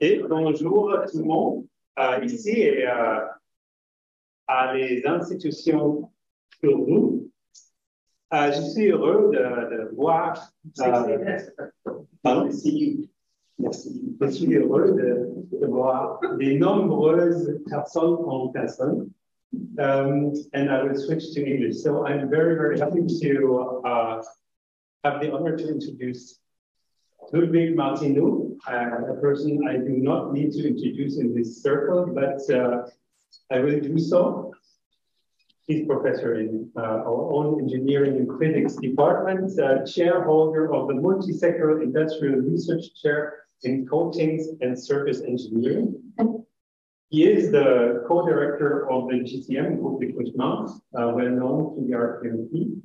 Et bonjour tout le monde euh, ici et euh, à les institutions sur nous. Euh, je suis heureux de, de voir. Euh, pardon, merci. Merci. Je suis heureux de, de voir les nombreuses personnes en personne. Um, and I will switch to English. So I'm very, very happy to uh, have the honor to introduce Ludwig Martineau, uh, a person I do not need to introduce in this circle, but uh, I will do so. He's professor in uh, our own engineering and physics department, uh, chairholder of the multi-sectoral industrial research chair in coatings and surface engineering. He is the co-director of the GCM Group Equipment, uh, well known to the RQMP,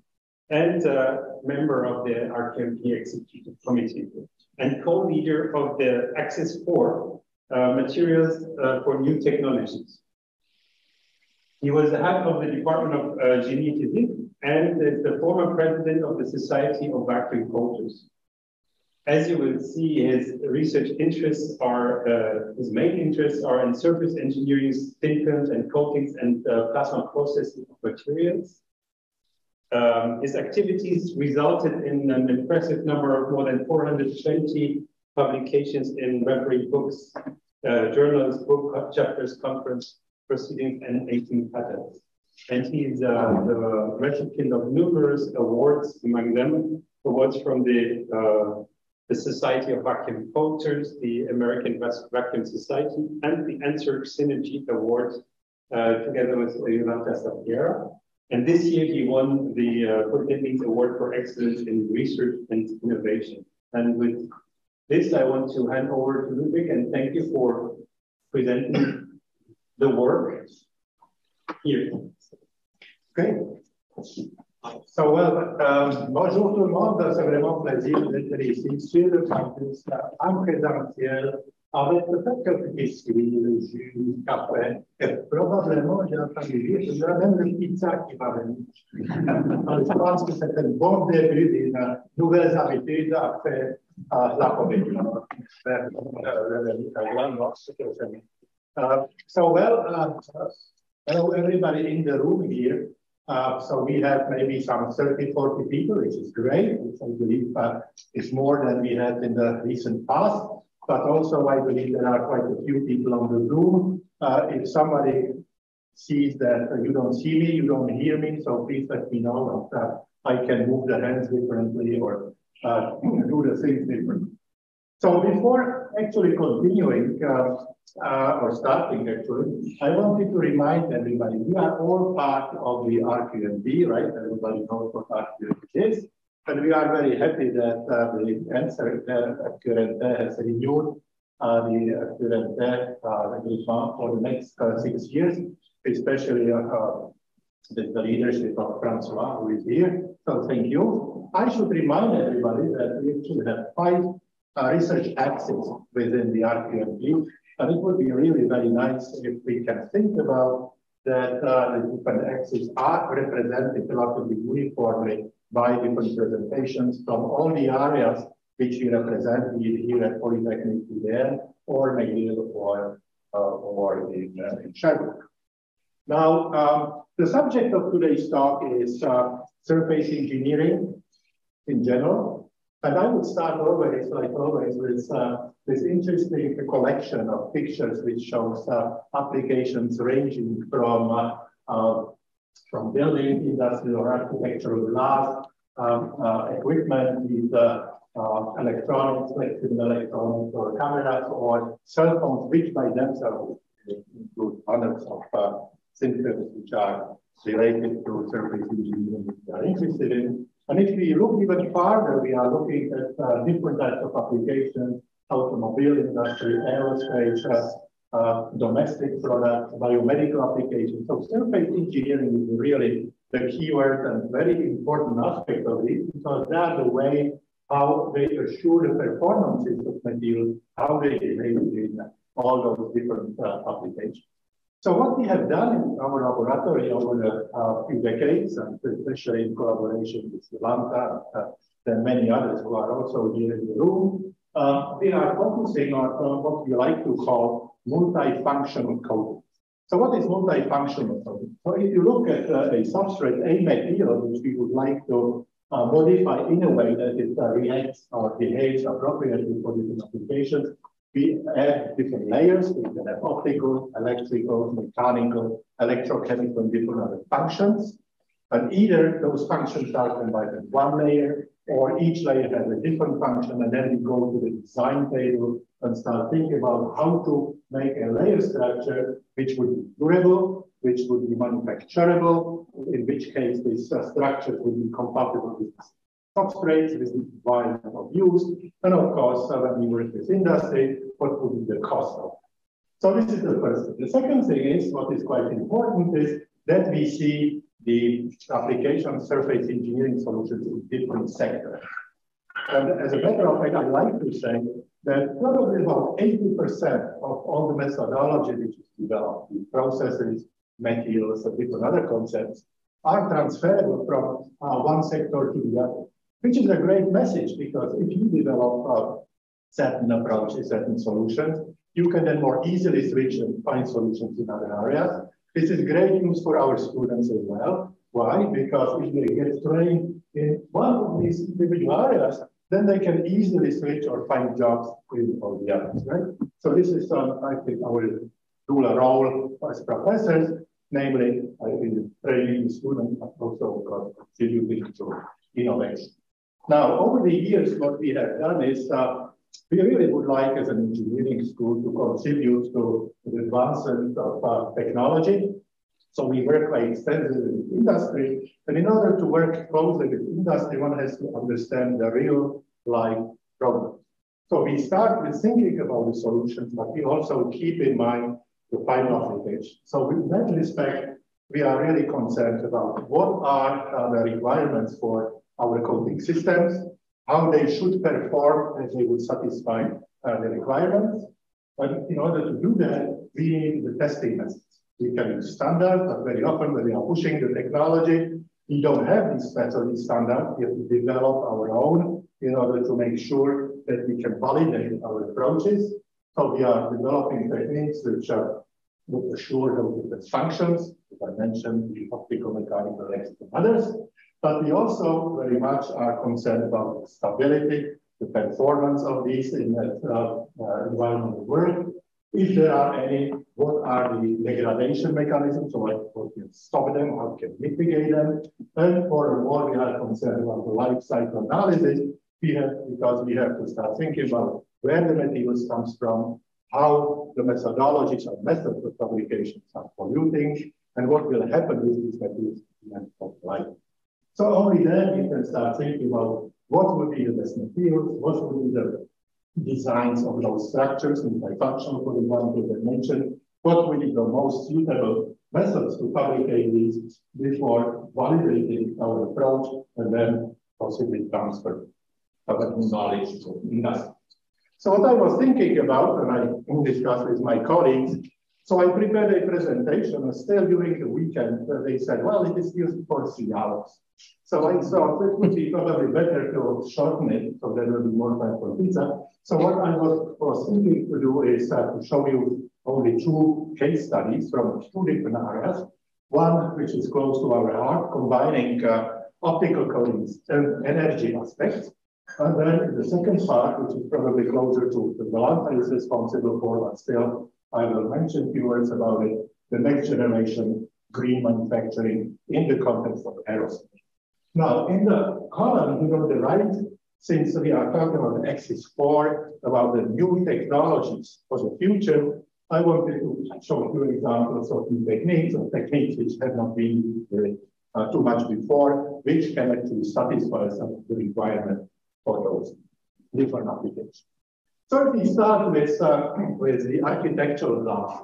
and uh, member of the RQMP Executive Committee, and co-leader of the Axis 4 uh, Materials uh, for New Technologies. He was the head of the Department of uh, and is the former president of the Society of Vacuum Coaters. As you will see, his research interests are, uh, his main interests are in surface engineering, thin films and coatings and uh, plasma processing of materials. Um, his activities resulted in an impressive number of more than 420 publications in referee books, uh, journals, book chapters, conference proceedings, and 18 patents. And he's uh, the recipient of numerous awards, among them awards from the, uh, the Society of Vacuum Coaters, the American Vacuum Society, and the NSERC Synergy Award, uh, together with Jolanta Sapieha. And this year he won the uh, Polytechnics Award for Excellence in Research and Innovation. And with this, I want to hand over to Ludvik and thank you for presenting the work here. Great. So, well, um, bonjour tout le monde. C'est vraiment un plaisir d'être ici sur le campus en présentiel avec peut-être quelques questions, le jus, le café. Et probablement, j'ai entendu dire qu'il y aura même le pizza qui va venir. Alors, je pense que c'est un bon début d'une nouvelle habitude après la COVID. Uh, so, well, uh, hello everybody in the room here. Uh, so we have maybe some 30, 40 people, which is great, which I believe uh, is more than we had in the recent past. But also, I believe there are quite a few people on the Zoom. Uh, if somebody sees that you don't see me, you don't hear me, so please let me know that uh, I can move the hands differently or uh, do the things differently. So before actually continuing uh, uh, or starting actually, I wanted to remind everybody, we are all part of the RQMP, right? Everybody knows what RQMP is. And we are very happy that uh, the answer uh, Currente has renewed uh, the Currente uh, regulation for the next uh, six years, especially uh, with the leadership of Francois, who is here. So thank you. I should remind everybody that we actually have five uh, research axes within the RQMP. And it would be really very nice if we can think about that uh, the different axes are represented relatively uniformly by different presentations from all the areas which we represent here at Polytechnic there or McGill or, uh, or in, uh, in Sherbrooke. Now, um, the subject of today's talk is uh, surface engineering in general. And I would start always, like always, with uh, this interesting collection of pictures which shows uh, applications ranging from uh, uh from building, industrial architectural glass, um, uh, equipment with uh, electronics, flexible electronics or cameras or cell phones, which by themselves include hundreds of symptoms which are related to surface engineering we are interested in. And if we look even farther, we are looking at uh, different types of applications, automobile industry, aerospace, uh, uh, domestic products, biomedical applications. So surface engineering is really the keyword and very important aspect of it because that's the way how they assure the performances of materials, how they behave in all those different uh, applications. So what we have done in our laboratory over the uh, few decades, and especially in collaboration with Jolanta uh, and many others who are also here in the room, uh, we are focusing on uh, what we like to call multifunctional coating. So what is multifunctional coating? So if you look at uh, a substrate, a material which we would like to uh, modify in a way that it uh, reacts or behaves appropriately for different applications, we add different layers. We can have optical, electrical, mechanical, electrochemical, different other functions. But either those functions are combined in one layer, or each layer has a different function, and then we go to the design table and start thinking about how to make a layer structure which would be durable, which would be manufacturable, in which case these uh, structures would be compatible with substrates, with the environment of use, and of course, when we work with industry, what would be the cost of it. So this is the first thing. The second thing is, what is quite important is that we see the application surface engineering solutions in different sectors. And as a matter of fact, I'd like to say that probably about 80% of all the methodology which is developed, the processes, materials, and different other concepts, are transferable from uh, one sector to the other, which is a great message because if you develop uh, certain approach, approaches, certain solutions, you can then more easily switch and find solutions in other areas. This is great news for our students as well. Why? Because if they get trained in one of these individual areas, then they can easily switch or find jobs in all the others, right? So this is, um, I think, our dual role as professors, namely I think training students, but also contributing to innovation. Now, over the years, what we have done is uh, we really would like as an engineering school to contribute to the advancement of uh, technology. So we work quite extensively with industry, and in order to work closely with industry, one has to understand the real life problems. So we start with thinking about the solutions, but we also keep in mind the final application. So in that respect, we are really concerned about what are uh, the requirements for our coating systems, how they should perform as they would satisfy uh, the requirements. But in order to do that, we need the testing methods. We can use standard, but very often when we are pushing the technology, we don't have this method, this standard. We have to develop our own in order to make sure that we can validate our approaches. So we are developing techniques which are would assure those different functions, as I mentioned, the optical, mechanical, and others. But we also very much are concerned about the stability, the performance of these in that uh, environment of work. If there are any, what are the degradation mechanisms, so like what can stop them, how can mitigate them. And for more, we are concerned about the life cycle analysis. We have, because we have to start thinking about where the materials comes from, how the methodologies or methods of fabrications are polluting, and what will happen with these materials at the end of life. So only then you can start thinking about what would be the best materials, what would be the designs of those structures, multifunctional, for example, that I mentioned, what would be the most suitable methods to fabricate these before validating our approach and then possibly transfer our knowledge to industry. So what I was thinking about, and I discussed with my colleagues, so I prepared a presentation, still during the weekend, uh, they said, well, it is used for hours. So I thought it would be probably better to shorten it so there will be more time for pizza. So what I was, was thinking to do is uh, to show you only two case studies from two different areas. One which is close to our heart, combining uh, optical coatings and energy aspects. And then the second part, which is probably closer to the Melanka is responsible for, but still I will mention a few words about it, the next generation green manufacturing in the context of aerospace. Now, in the column here on the right, since we are talking about axis four, about the new technologies for the future, I wanted to show a few examples of new techniques techniques which have not been uh, too much before, which can actually satisfy some of the requirements for those different applications. So if we start with, uh, with the architectural glass,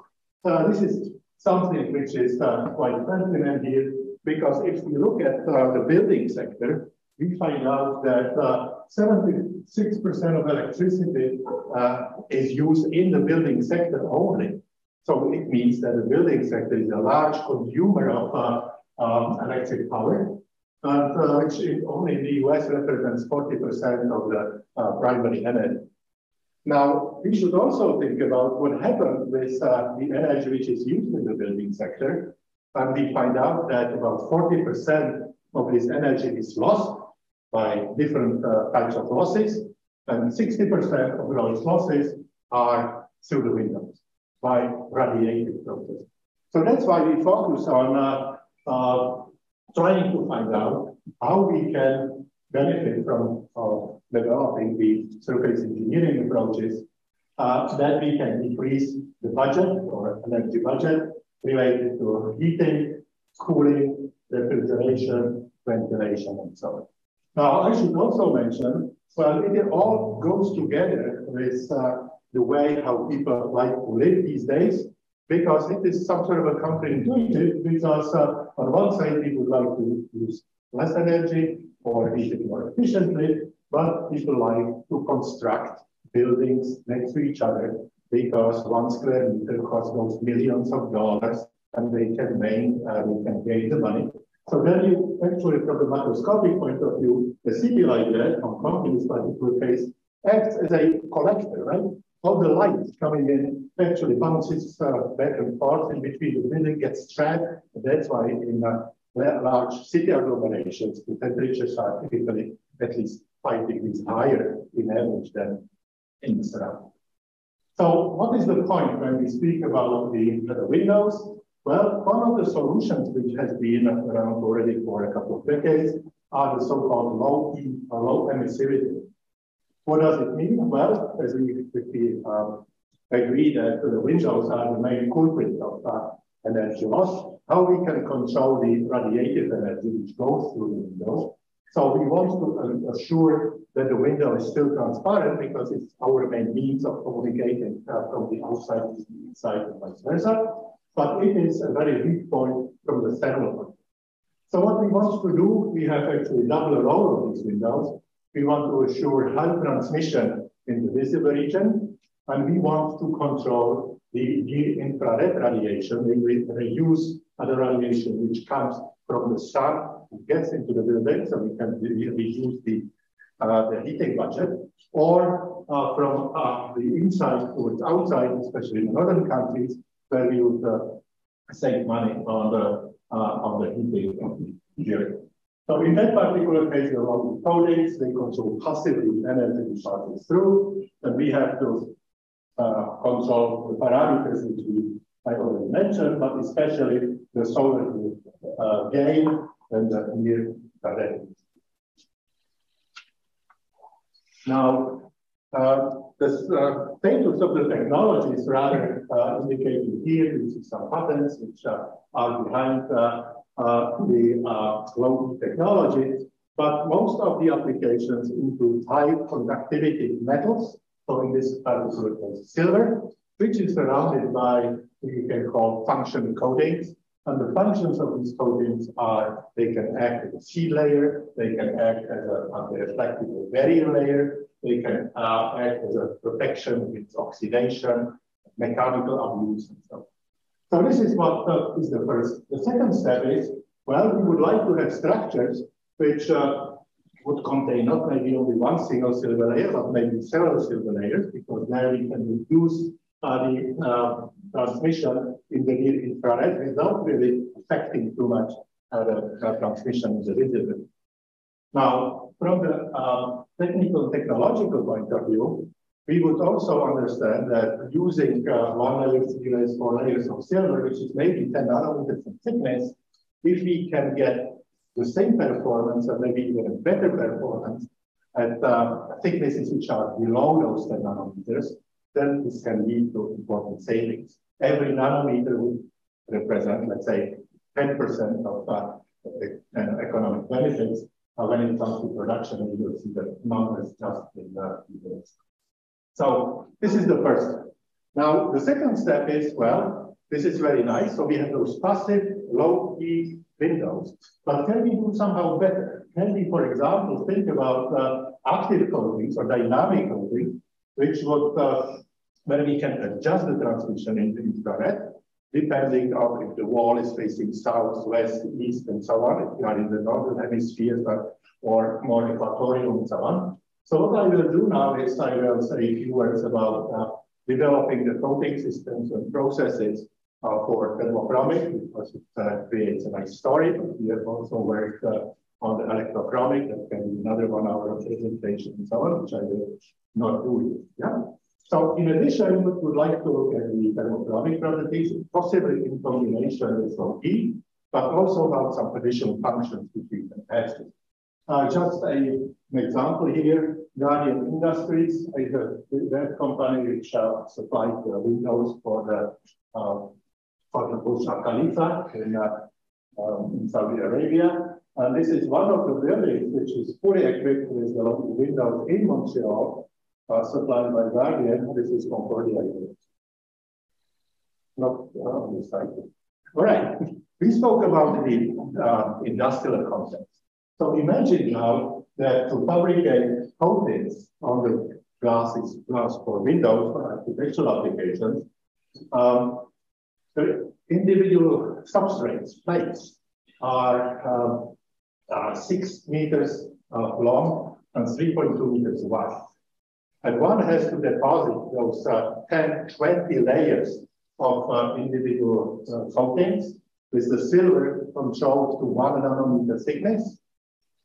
uh, this is something which is uh, quite pertinent here because if we look at uh, the building sector, we find out that 76% uh, of electricity uh, is used in the building sector only. So it means that the building sector is a large consumer of um, electric power, uh, which only in the US represents 40% of the uh, primary energy. Now, we should also think about what happened with uh, the energy which is used in the building sector. And we find out that about 40% of this energy is lost by different uh, types of losses, and 60% of those losses are through the windows by radiative process. So that's why we focus on uh, uh, trying to find out how we can benefit from uh, developing the surface engineering approaches uh, that we can increase the budget or energy budget related to heating, cooling, refrigeration, ventilation, and so on. Now, I should also mention, well, it all goes together with uh, the way how people like to live these days, because it is some sort of a counterintuitive, because uh, on one side, people like to use less energy or heat it more efficiently, but people like to construct buildings next to each other because one square meter costs those millions of dollars and they can make, uh, they can gain the money. So then you actually, from the macroscopic point of view, a city like that, Hong Kong in this particular case, acts as a collector, right? All the light coming in actually bounces uh, back and forth in between the building, gets trapped. That's why in uh, large city agglomerations, the temperatures are typically at least five degrees higher in average than in the surrounding. So what is the point when we speak about the, the windows? Well, one of the solutions which has been around already for a couple of decades are the so-called low, uh, low emissivity. What does it mean? Well, as we, we um, agree that the windows are the main culprit of uh, energy loss, how we can control the radiative energy which goes through the window. So we want to assure that the window is still transparent because it's our main means of communicating uh, from the outside to the inside and vice versa but it is a very weak point from the thermal point. So what we want to do, we have actually double role of these windows. We want to assure high transmission in the visible region, and we want to control the infrared radiation. We reduce the radiation which comes from the sun, gets into the building, so we can reduce the, uh, the heating budget, or uh, from uh, the inside towards outside, especially in northern countries, where we would uh, save money on the uh, on the heating of the area. So in that particular case, there are coatings, they control passively energy passes through, and we have to uh, control the parameters which we I already mentioned, but especially the solar uh, gain and the near direct. Now, uh, the uh, of the technology is rather uh, indicated here. You see some patents which uh, are behind uh, uh, the low technology, but most of the applications include high conductivity metals. So in this particular case, silver, which is surrounded by what you can call function coatings. And the functions of these coatings are they can act as a seed layer, they can act as a, reflective barrier layer, they can uh, act as a protection against oxidation, mechanical abuse, and so on. So this is what uh, is the first. The second step is, well, we would like to have structures which uh, would contain not maybe only one single silver layer, but maybe several silver layers, because there we can reduce uh, the uh, transmission in the near infrared without really affecting too much uh, the transmission in the visible. Now, from the uh, technical technological point of view, we would also understand that using uh, one layer, three layers, layers of silver, which is maybe 10 nanometers in thickness, if we can get the same performance and maybe even a better performance at uh, thicknesses which are below those 10 nanometers, then this can lead to important savings. Every nanometer would represent, let's say, 10% of uh, the uh, economic benefits uh, when it comes to production, you will see the numbers just in the details. So this is the first. Now, the second step is, well, this is very nice. So we have those passive low heat windows, but can we do somehow better? Can we, for example, think about uh, active coatings or dynamic coating, which would, uh, where we can adjust the transmission in the infrared depending on if the wall is facing south, west, east, and so on, if you are in the northern hemisphere or more equatorial and so on. So what I will do now is I will say a few words about uh, developing the coating systems and processes uh, for thermochromic because it uh, creates a nice story. But we have also worked uh, on the electrochromic. That can be another one hour of presentation and so on, which I will not do. Yeah. So in addition, we would like to look at the thermochromic properties, possibly in combination with OP, but also about some additional functions which we can. Uh, just a, an example here, Guardian Industries is a that company which uh, supplied the windows for the uh, for the Burj Khalifa in, uh, um, in Saudi Arabia. And this is one of the buildings which is fully equipped with the windows in Montreal, uh, supplied by Guardian. This is Concordia. Not uh, on side. All right. We spoke about the uh, industrial context. So imagine now that to fabricate coatings on the glasses, glass for windows for architectural applications, um, the individual substrates, plates, are um, uh, six meters uh, long and 3.2 meters wide. And one has to deposit those uh, 10, 20 layers of uh, individual uh, coatings with the silver controlled to one nanometer thickness.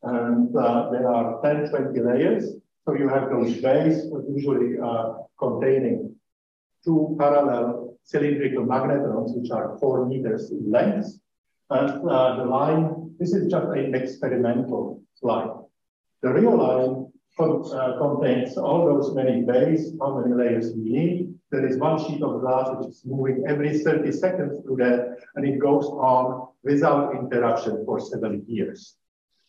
And uh, there are 10, 20 layers. So you have those bays usually containing two parallel cylindrical magnetrons, which are four meters in length. And uh, the line, this is just an experimental line. The real line uh, contains all those many bays, how many layers we need. There is one sheet of glass which is moving every 30 seconds through that, and it goes on without interruption for seven years.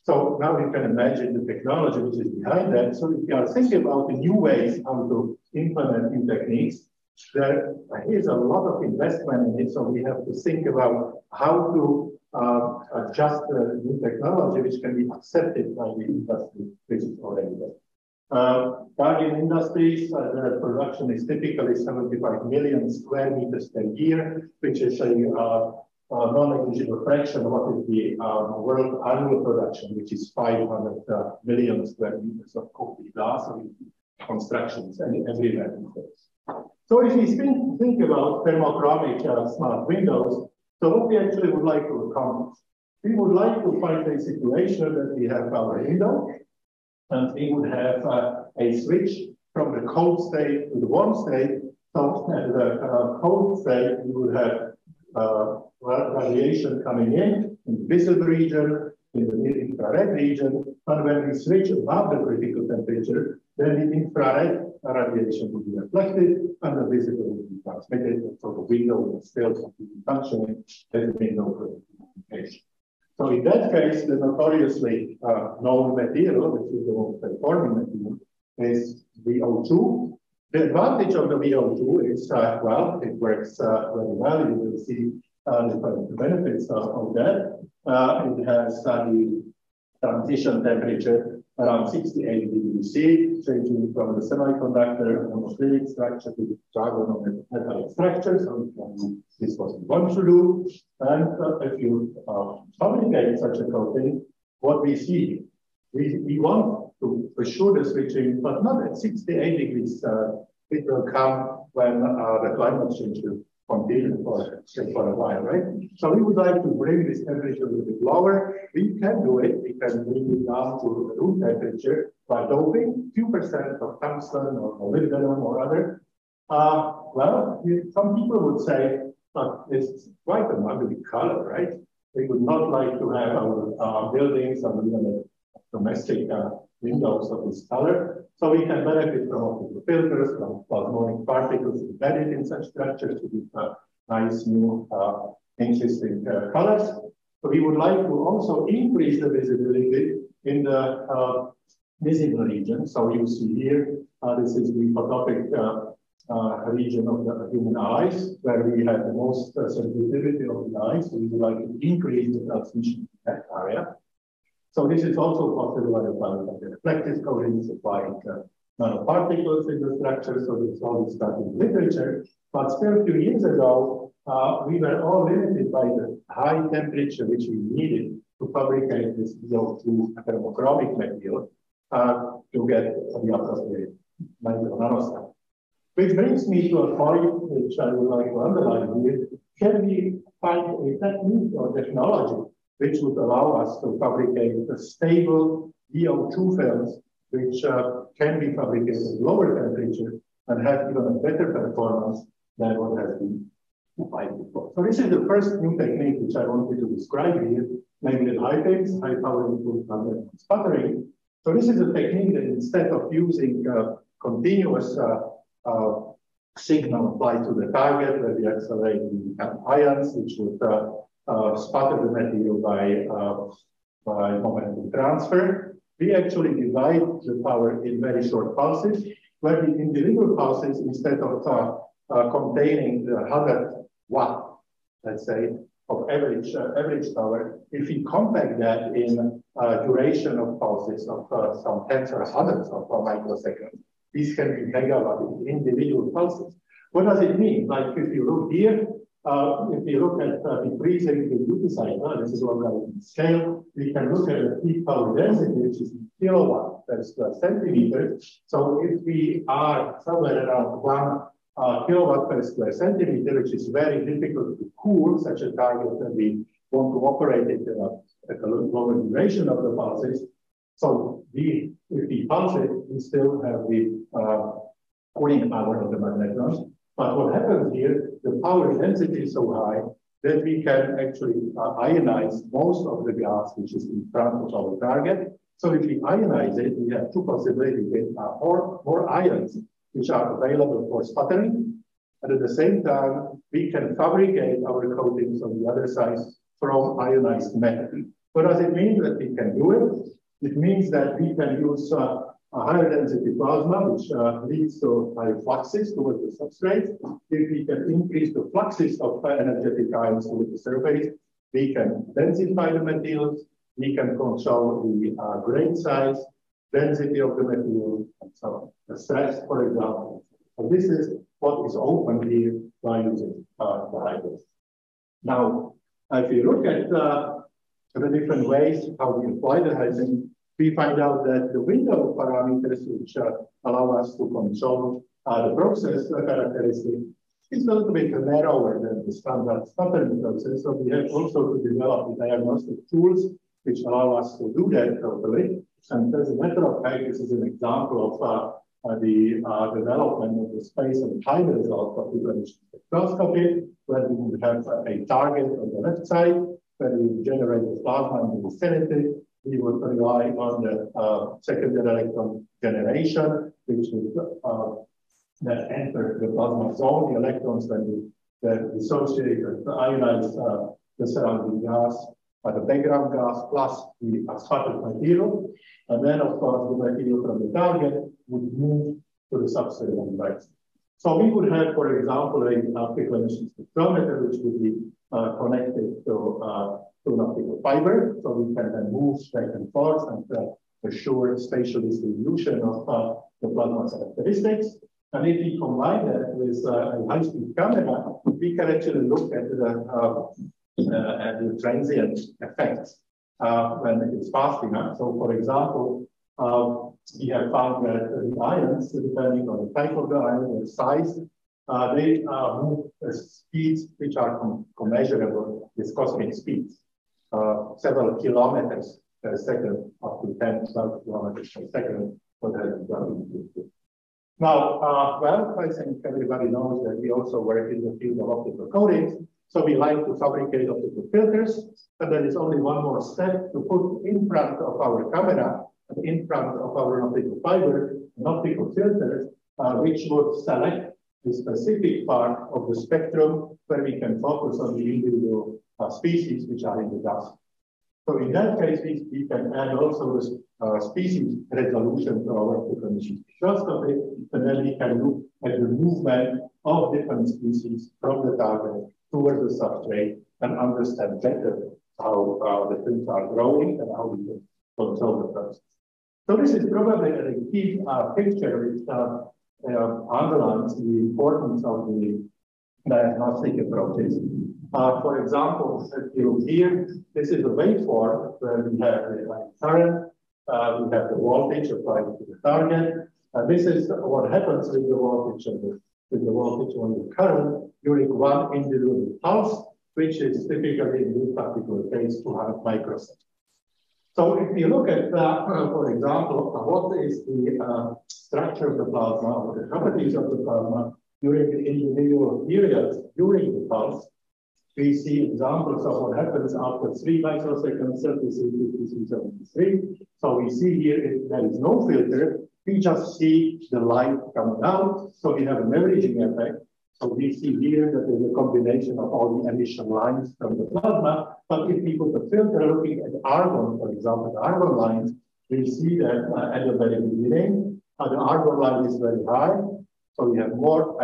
So now you can imagine the technology which is behind that. So if you are thinking about the new ways how to implement new techniques, there is a lot of investment in it, so we have to think about how to uh, adjust the new technology which can be accepted by the industry, which is already there. Uh, Guardian Industries, uh, the production is typically 75 million square meters per year, which is a, uh, a non-negligible fraction of what is the um, world annual production, which is 500 uh, million square meters of coated glass constructions and everywhere in. So if we think, think about thermochromic uh, smart windows, so what we actually would like to accomplish, we would like to find a situation that we have our window, and we would have uh, a switch from the cold state to the warm state. So at the uh, cold state, we would have uh, radiation coming in in the visible region, in the near infrared region, and when we switch above the critical temperature, then the infrared radiation will be reflected and the visible will be transmitted. So the window will still completely functioning as a window communication. So in that case, the notoriously uh, known material, which is the most performing material, is VO2. The advantage of the VO2 is, uh, well, it works uh, very well. You will see uh, the, benefits of, of that. Uh, it has the transition temperature around 68 degrees C, changing from the semiconductor monoclinic structure to the tetragonal metallic structure. So this was want to do. And uh, if you uh, fabricate such a coating, what we see, we, we want to assure the switching, but not at 68 degrees. Uh, it will come when uh, the climate change will continue for, for a while, right? So we would like to bring this temperature a little bit lower. We can do it. We can bring it down to room temperature by doping 2% of tungsten or molybdenum or other. Uh, well, some people would say, but it's quite an ugly color, right? We would not like to have our uh, buildings and even domestic uh, windows of this color. So we can benefit from optical filters, from plasmonic particles embedded in such structures to give uh, nice new uh, interesting uh, colors. So we would like to also increase the visibility in the uh, visible region. So you see here, uh, this is the photopic uh, uh, region of the human eyes, where we have the most uh, sensitivity of the eyes. So we would like to increase the transmission in that area. So this is also possible by applying the reflective coatings, applying uh, nanoparticles in the structure. So this all in literature. But still a few years ago, uh, we were all limited by the high temperature which we needed to fabricate this VO2 thermochromic material. uh, to get the micro nanoscale. Which brings me to a point which I would like to underline here. Can we find a technique or technology which would allow us to fabricate stable VO2 films which uh, can be fabricated at lower temperature and have even a better performance than what has been applied before. So this is the first new technique which I wanted to describe here, namely HiPIMS, high power impulse sputtering. So this is a technique that instead of using uh, continuous uh, uh, signal applied to the target where we accelerate the ions, which would uh, sputter the material by, uh, by momentum transfer, we actually divide the power in very short pulses, where the individual pulses, instead of uh, containing the 100 watt, let's say, of average uh, average power, if we compact that in uh, duration of pulses of uh, some tens or hundreds of microseconds, these can be megawatt in individual pulses. What does it mean? Like if you look here, uh, if you look at uh, decreasing the cycle, this is what we scale, we can look at the peak power density, which is kilowatt per square centimeter. So if we are somewhere around one uh, kilowatt per square centimeter, which is very difficult to cool such a target that we want to operate it uh, at a lower duration of the pulses. So we, if we pulse it, we still have the uh, cooling power of the magnetrons. But what happens here, the power density is so high that we can actually uh, ionize most of the gas which is in front of our target. So if we ionize it, we have two possibilities. Uh, more, more ions which are available for sputtering. And at the same time, we can fabricate our coatings on the other side from ionized metal. What does it mean that we can do it? It means that we can use uh, a higher density plasma, which uh, leads to higher fluxes towards the substrate. If we can increase the fluxes of energetic ions towards the surface, we can densify the materials, we can control the uh, grain size, density of the material, and so on. The stress, for example. So this is what is open here by using uh, the hybrids. Now, if you look at uh, the different ways how we apply the hybrid, we find out that the window parameters which uh, allow us to control uh, the process characteristic is a little bit narrower than the standard sputtering process. So we have also to develop the diagnostic tools which allow us to do that properly. And as a matter of fact, this is an example of uh, uh, the uh, development of the space and time result of differential spectroscopy, where we would have a target on the left side, where we generate the plasma in the vicinity, we would rely on the uh, secondary electron generation, which would uh, that enter the plasma zone. The electrons then the dissociated, ionize uh, the surrounding gas, uh, the background gas plus the sputtered material. And then, of course, the material from the target would move to the substrate on the. So we would have, for example, a optical emission spectrometer, which would be uh, connected to uh, an optical fiber. So we can then move back and forth and uh, assure spatial distribution of uh, the plasma characteristics. And if we combine that with uh, a high-speed camera, we can actually look at the, uh, uh, at the transient effects uh, when it is fast enough. So for example, we have found that the ions, depending on the type of the ion and the size, they move at speeds which are commensurable with cosmic speeds uh, several kilometers per second, up to 10, 12 kilometers per second for the Now, uh, well, I think everybody knows that we also work in the field of optical coatings. So we like to fabricate optical filters, and there is only one more step to put in front of our camera and in front of our optical fiber an optical filter, uh, which would select the specific part of the spectrum where we can focus on the individual uh, species which are in the dust. So in that case, we, we can add also the uh, species resolution to our definition spectroscopy, and then we can look at the movement of different species from the target towards the substrate and understand better how uh, the things are growing and how we can control the process. So this is probably a key uh, picture which uh, uh, underlines the importance of the diagnostic approaches. Uh, for example, here, this is a waveform where we have a current Uh, we have the voltage applied to the target. And this is what happens with the voltage and the, with the voltage on the current during one individual pulse, which is typically in this particular case 200 microseconds. So if you look at, uh, for example, what is the uh, structure of the plasma or the properties of the plasma during the individual periods during the pulse, we see examples of what happens after 3 microseconds, 33, 53, 73. So we see here if there is no filter, we just see the light coming out. So we have an averaging effect. So we see here that there's a combination of all the emission lines from the plasma. But if we put a filter looking at argon, for example, the argon lines, we see that uh, at the very beginning, uh, the argon line is very high. So we have more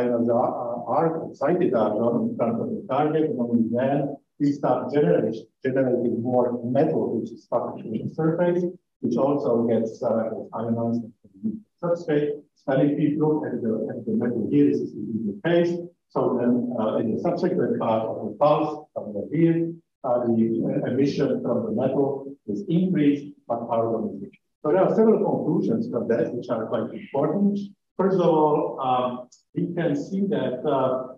arc excited argon in front of the target, and then we start generating, generating more metal, which is stuck to the surface, which also gets uh, ionized into the substrate. And if we look at the, at the metal here, this is the phase. So then uh, in the subsequent part of the pulse, from the here, uh, the emission from the metal is increased, but is decreased. So there are several conclusions from that, which are quite important. First of all, um, we can see that uh,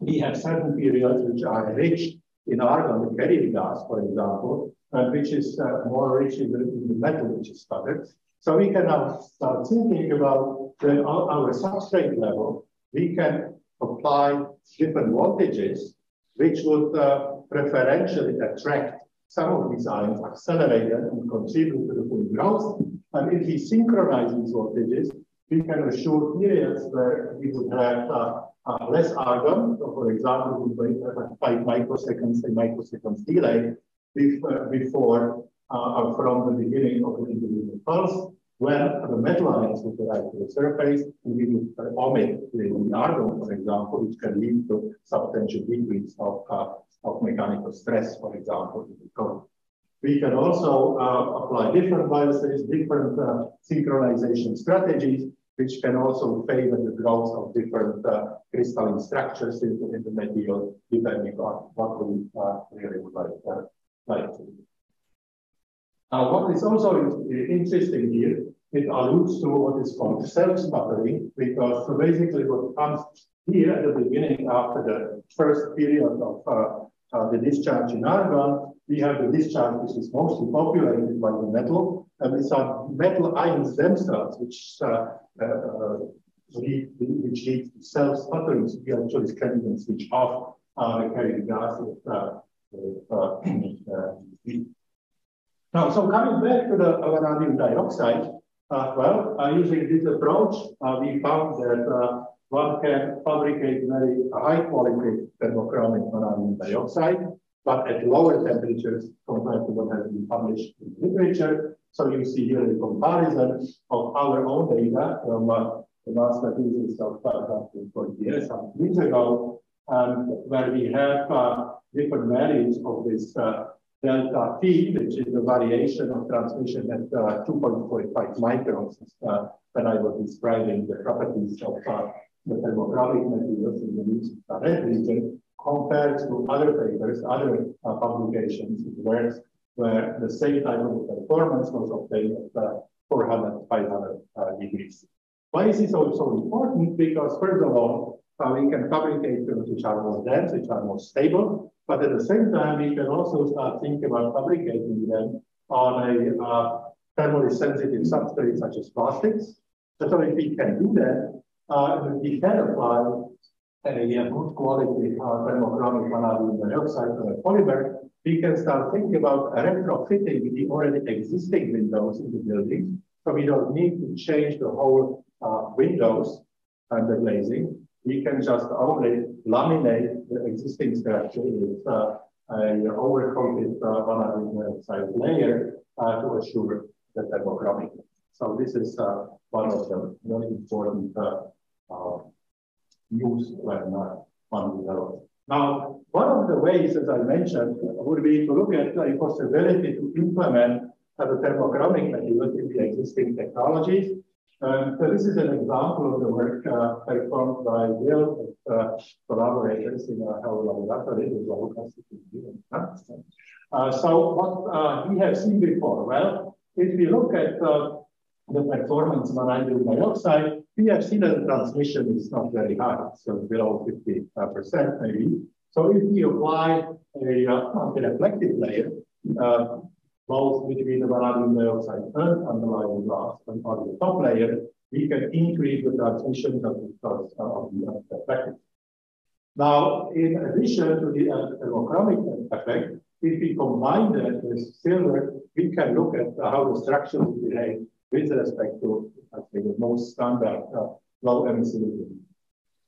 we have certain periods which are rich in argon, the carrier gas, for example, and which is uh, more rich in the, in the, metal which is covered. So we can now start thinking about our, our substrate level, we can apply different voltages which would uh, preferentially attract some of these ions, accelerate them, and contribute to the full growth. And if we synchronize these voltages, we can assure periods where we would have uh, uh, less argon. So for example, we would have five microseconds, a microseconds delay before, before uh, from the beginning of the individual pulse, when the metal ions would arrive to the surface, we would uh, omit the argon, for example, which can lead to substantial decrease of, uh, of mechanical stress, for example, in the code. We can also uh, apply different biases, different uh, synchronization strategies which can also favor the growth of different uh, crystalline structures in, in, the material, depending on what we uh, really would like, uh, like to do. Now, what is also interesting here, it alludes to what is called self-sputtering, because so basically what comes here at the beginning after the first period of uh, uh, the discharge in argon, we have the discharge which is mostly populated by the metal, and these are metal ions themselves, which uh, uh, uh lead, which lead to self-sputtering. So we actually can even switch off uh, the carrier gas uh, with now, so coming back to the vanadium dioxide, uh, well, uh, using this approach, uh, we found that one can fabricate very high quality thermochromic vanadium dioxide, but at lower temperatures compared to what has been published in literature. So you see here a comparison of our own data from uh, the master thesis of uh, 40 years, some years ago, and where we have uh, different values of this uh, delta T, which is the variation of transmission at uh, 2.45 microns, uh, when I was describing the properties of uh, the thermochromic materials in the region, compared to other papers, other publications, where, where the same type of performance was obtained at uh, 400, 500 uh, degrees. Why is this also important? Because first of all, uh, we can fabricate films which are more dense, which are more stable, but at the same time, we can also start thinking about fabricating them on a uh, thermally sensitive substrate such as plastics. So if we can do that, uh, we can apply a, a good quality uh, thermochromic vanadium dioxide polymer, we can start thinking about retrofitting the already existing windows in the building. So we don't need to change the whole uh, windows and the glazing. We can just only laminate the existing structure with uh, a overcoated uh, vanadium dioxide layer uh, to assure the thermochromic. So this is uh, one of the very important uh, uh, use when uh, one develops. Now, one of the ways, as I mentioned, would be to look at a possibility to implement uh, the thermochromic materials in the existing technologies. Um, so this is an example of the work uh, performed by Will with uh, collaborators in our laboratory, uh, so what uh, we have seen before, well, if you look at uh, the performance of vanadium dioxide, have seen that the transmission is not very high, so below 50% maybe. So if we apply a uh, anti-reflective layer, uh, both between the vanadium dioxide and underlying glass and on the top layer, we can increase the transmission of the, of the reflective. Now, in addition to the thermochromic effect, if we combine that with silver, we can look at how the structure will behave with respect to, think, the most standard uh, low emissivity.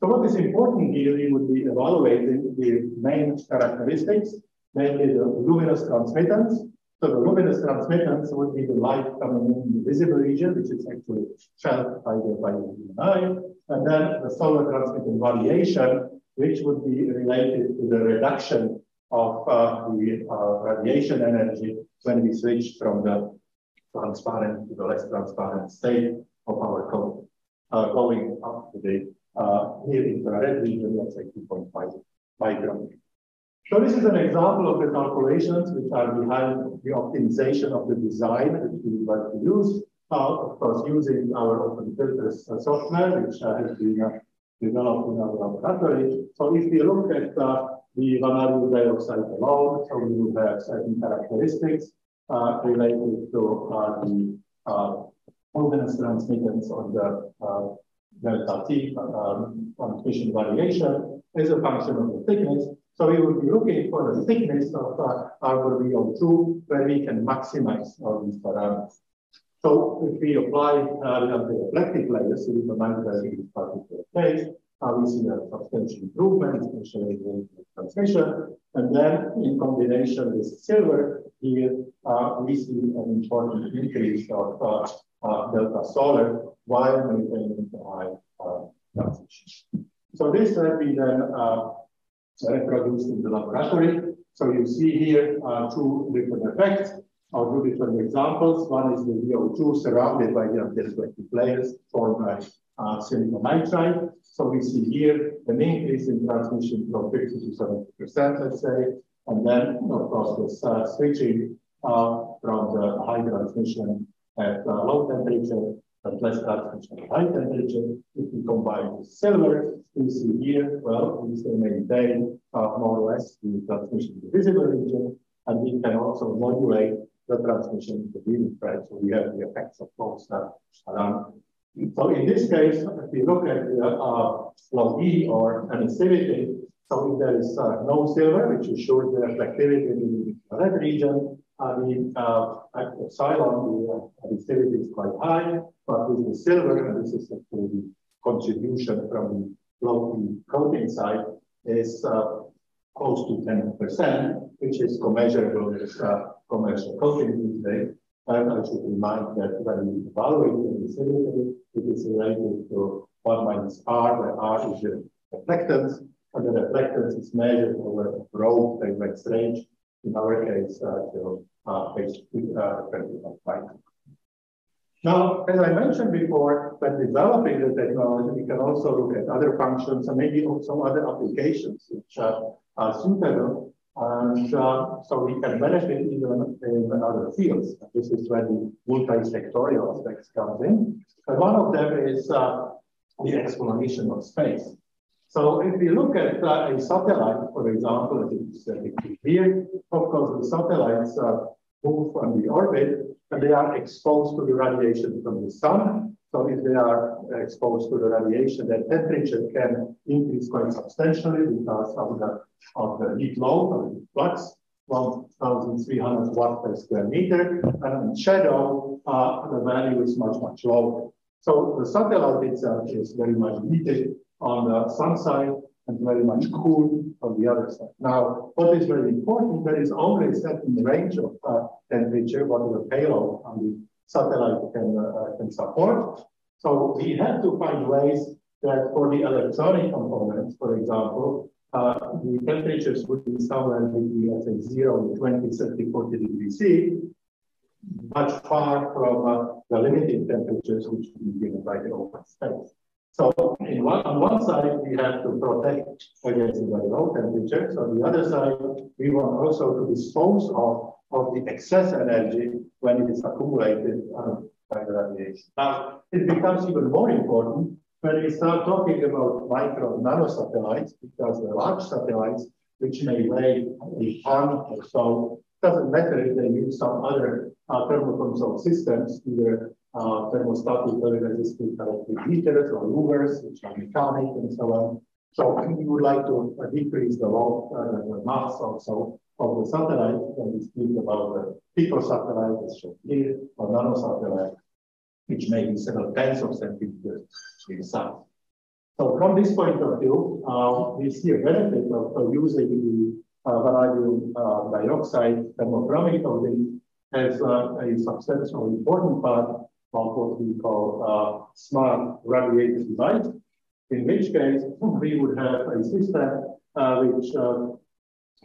So what is important here, we would be evaluating the main characteristics, namely the luminous transmittance. So the luminous transmittance would be the light coming in the visible region, which is actually felt by the, by the eye, and then the solar transmitting variation, which would be related to the reduction of uh, the uh, radiation energy when we switch from the transparent to the less transparent state of our code, uh, going up to the uh, here in the red region, let's say 2.5 micron. So this is an example of the calculations which are behind the optimization of the design which we would like to use. Uh, of course, using our OpenFilters uh, software, which uh, has been uh, developed in our laboratory. So if we look at uh, the vanadium dioxide alone, so we will have certain characteristics related to uh, the uh, luminous transmittance on the uh, delta T um, variation as a function of the thickness. So we will be looking for the thickness of uh, our VO2 where we can maximize all these parameters. So if we apply uh, the reflective layers, so we can this particular case, uh, we see a substantial improvement, especially in transmission. And then in combination with silver, here we see an important increase of uh, uh, delta solar while maintaining the high uh, transmission. So this has been then reproduced in the laboratory. So you see here two different effects or two different examples. One is the VO2 surrounded by the reflective layers formed by uh, silicon nitride. So we see here an increase in transmission from 50 to 70%, let's say, and then, of course, this uh, switching uh, from the high transmission at uh, low temperature and less transmission at high temperature. If we combine with silver, we see here, well, we still maintain uh, more or less the transmission in the visible region, and we can also modulate the transmission in the beam spread. So we have the effects of both uh, around so in this case, if we look at the uh, log E or emissivity, so if there is uh, no silver, which shows the reflectivity in the red region, uh, the uh, epsilon, the uh, is quite high, but with the silver, and this is actually the contribution from the coating side, is uh, close to 10%, which is commensurable with uh, commercial coating these. And I should remind that when we evaluate the emissivity, it is related to 1 minus R, where R is the reflectance, and the reflectance is measured over a broad wavelength range, in our case, uh, to uh, uh, 25. Now, as I mentioned before, when developing the technology, we can also look at other functions and maybe also other applications which are suitable. And uh, so we can benefit even in other fields. This is where the multi-sectorial aspects comes in. And one of them is uh, the exploration of space. So if we look at uh, a satellite, for example, as you see here, of course, the satellites uh, move on the orbit and they are exposed to the radiation from the sun. So if they are exposed to the radiation, their temperature can increase quite substantially because of the, of the heat load or the flux, 1,300 watt per square meter. And in shadow, uh, the value is much, much lower. So the satellite itself is very much heated on the sun side and very much cool on the other side. Now, what is very important, there is only a certain range of uh, temperature what the payload on the satellite can, uh, can support. So we have to find ways that for the electronic components, for example, uh, the temperatures would be somewhere between, let's say, 0 to 20, 30, 40 degrees C, much far from uh, the limiting temperatures which will be given by the open space. So one, on one side, we have to protect against the low temperatures. On the other side, we want also to dispose of of the excess energy when it is accumulated uh, by the radiation. Now, it becomes even more important when we start talking about micro nanosatellites, because the large satellites, which may weigh a ton or so, doesn't matter if they use some other uh, thermocontrol systems, either uh, thermostatic resistant electric heaters or louvers, which are mechanic and so on. So we would like to uh, decrease the uh, mass also of the satellite when we speak about the picosatellite, as shown here, or nanosatellite, which may be several tens of centimeters in size. So from this point of view, uh, we see a benefit of uh, using the uh, vanadium uh, dioxide thermochromic coating as uh, a substantial important part of what we call uh, smart radiator device, in which case we would have a system which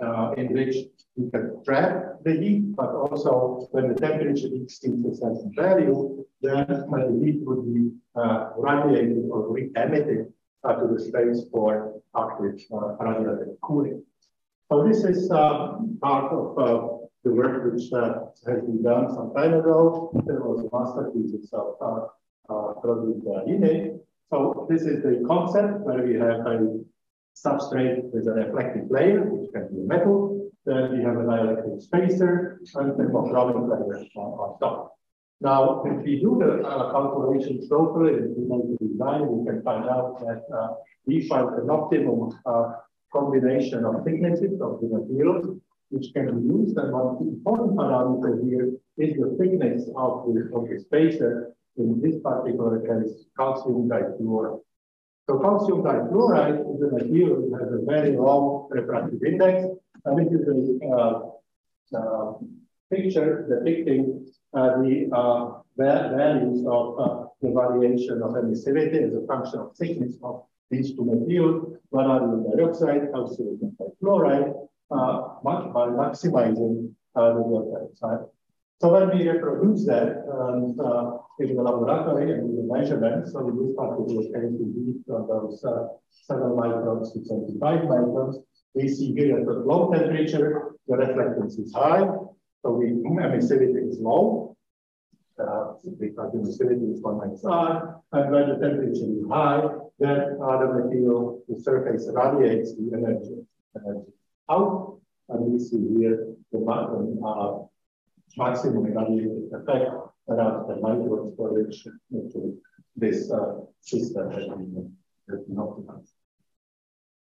uh, in which we can trap the heat, but also when the temperature exceeds a certain value, then the heat would be uh, radiated or re-emitted uh, to the space for active uh, radiative cooling. So this is uh, part of uh, the work which has been done some time ago. There was masterpieces of uh, uh, Rodrigo So this is the concept where we have a substrate with a reflective layer, which can be a metal. Then we have a dielectric spacer and thermochromic layer on, on top. Now, if we do the uh, calculations properly, and we make the design, we can find out that uh, we find an optimum uh, combination of thicknesses of the materials, which can be used. And one important parameter here is the thickness of the, of the spacer. In this particular case, calcium difluoride. So calcium difluoride is a material that has a very low refractive index. And this is a uh, uh, picture depicting uh, the uh, values of uh, the variation of emissivity as a function of thickness of these two materials, vanadium dioxide, calcium difluoride, uh, by maximizing the delta side. So when we reproduce that and, uh, in the laboratory and the measurements, so in this particular case, we heat from those uh, 7 microns to 25 microns, we see here at the low temperature, the reflectance is high, so the emissivity is low, uh, emissivity is 1 minus R, and when the temperature is high, then uh, the material, the surface radiates the energy, energy out, and we see here the uh, maximum evaluated effect around the micro storage into this uh, system has been, has been optimized.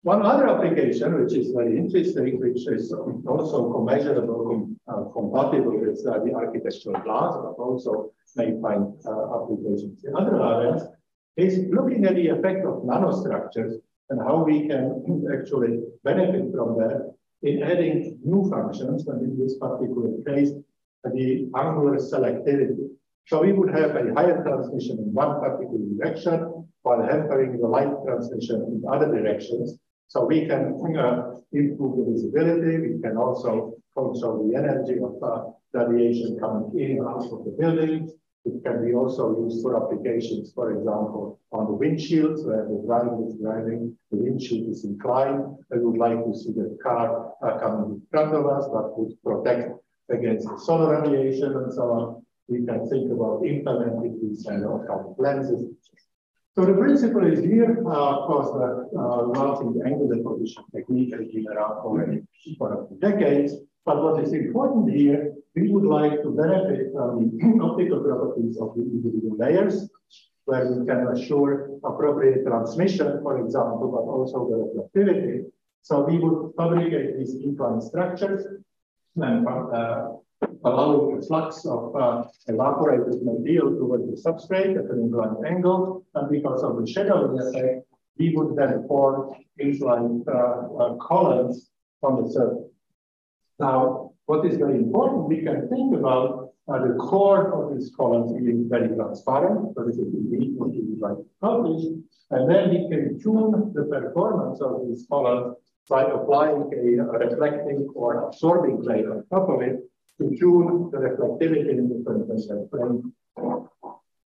One other application, which is very interesting, which is also commeasurable, uh, compatible with uh, the architectural class, but also may find uh, applications in other areas, is looking at the effect of nanostructures and how we can actually benefit from that in adding new functions, and in this particular case, the angular selectivity. So we would have a higher transmission in one particular direction while hampering the light transmission in other directions. So we can uh, improve the visibility. We can also control the energy of uh, radiation coming in and out of the building. It can be also used for applications, for example, on the windshields where the driver is driving, the windshield is inclined. I would like to see the car uh, coming in front of us, but would protect against solar radiation and so on. We can think about implementing these kind of lenses. So the principle is here, uh, of course, the uh, mounting angle deposition technique has been around already for decades. But what is important here, we would like to benefit from the optical properties of the individual layers, where we can assure appropriate transmission, for example, but also the reflectivity. So we would fabricate these inclined structures and uh, allowing the flux of uh, evaporated material towards the substrate at an inclined angle. And because of the shadowing effect, we would then form inclined uh, uh, columns on the surface. Now, what is very important, we can think about uh, the core of these columns being very transparent. So this is indeed what we would like to publish. And then we can tune the performance of these columns by applying a, a reflecting or absorbing layer on top of it to tune the reflectivity in different frame.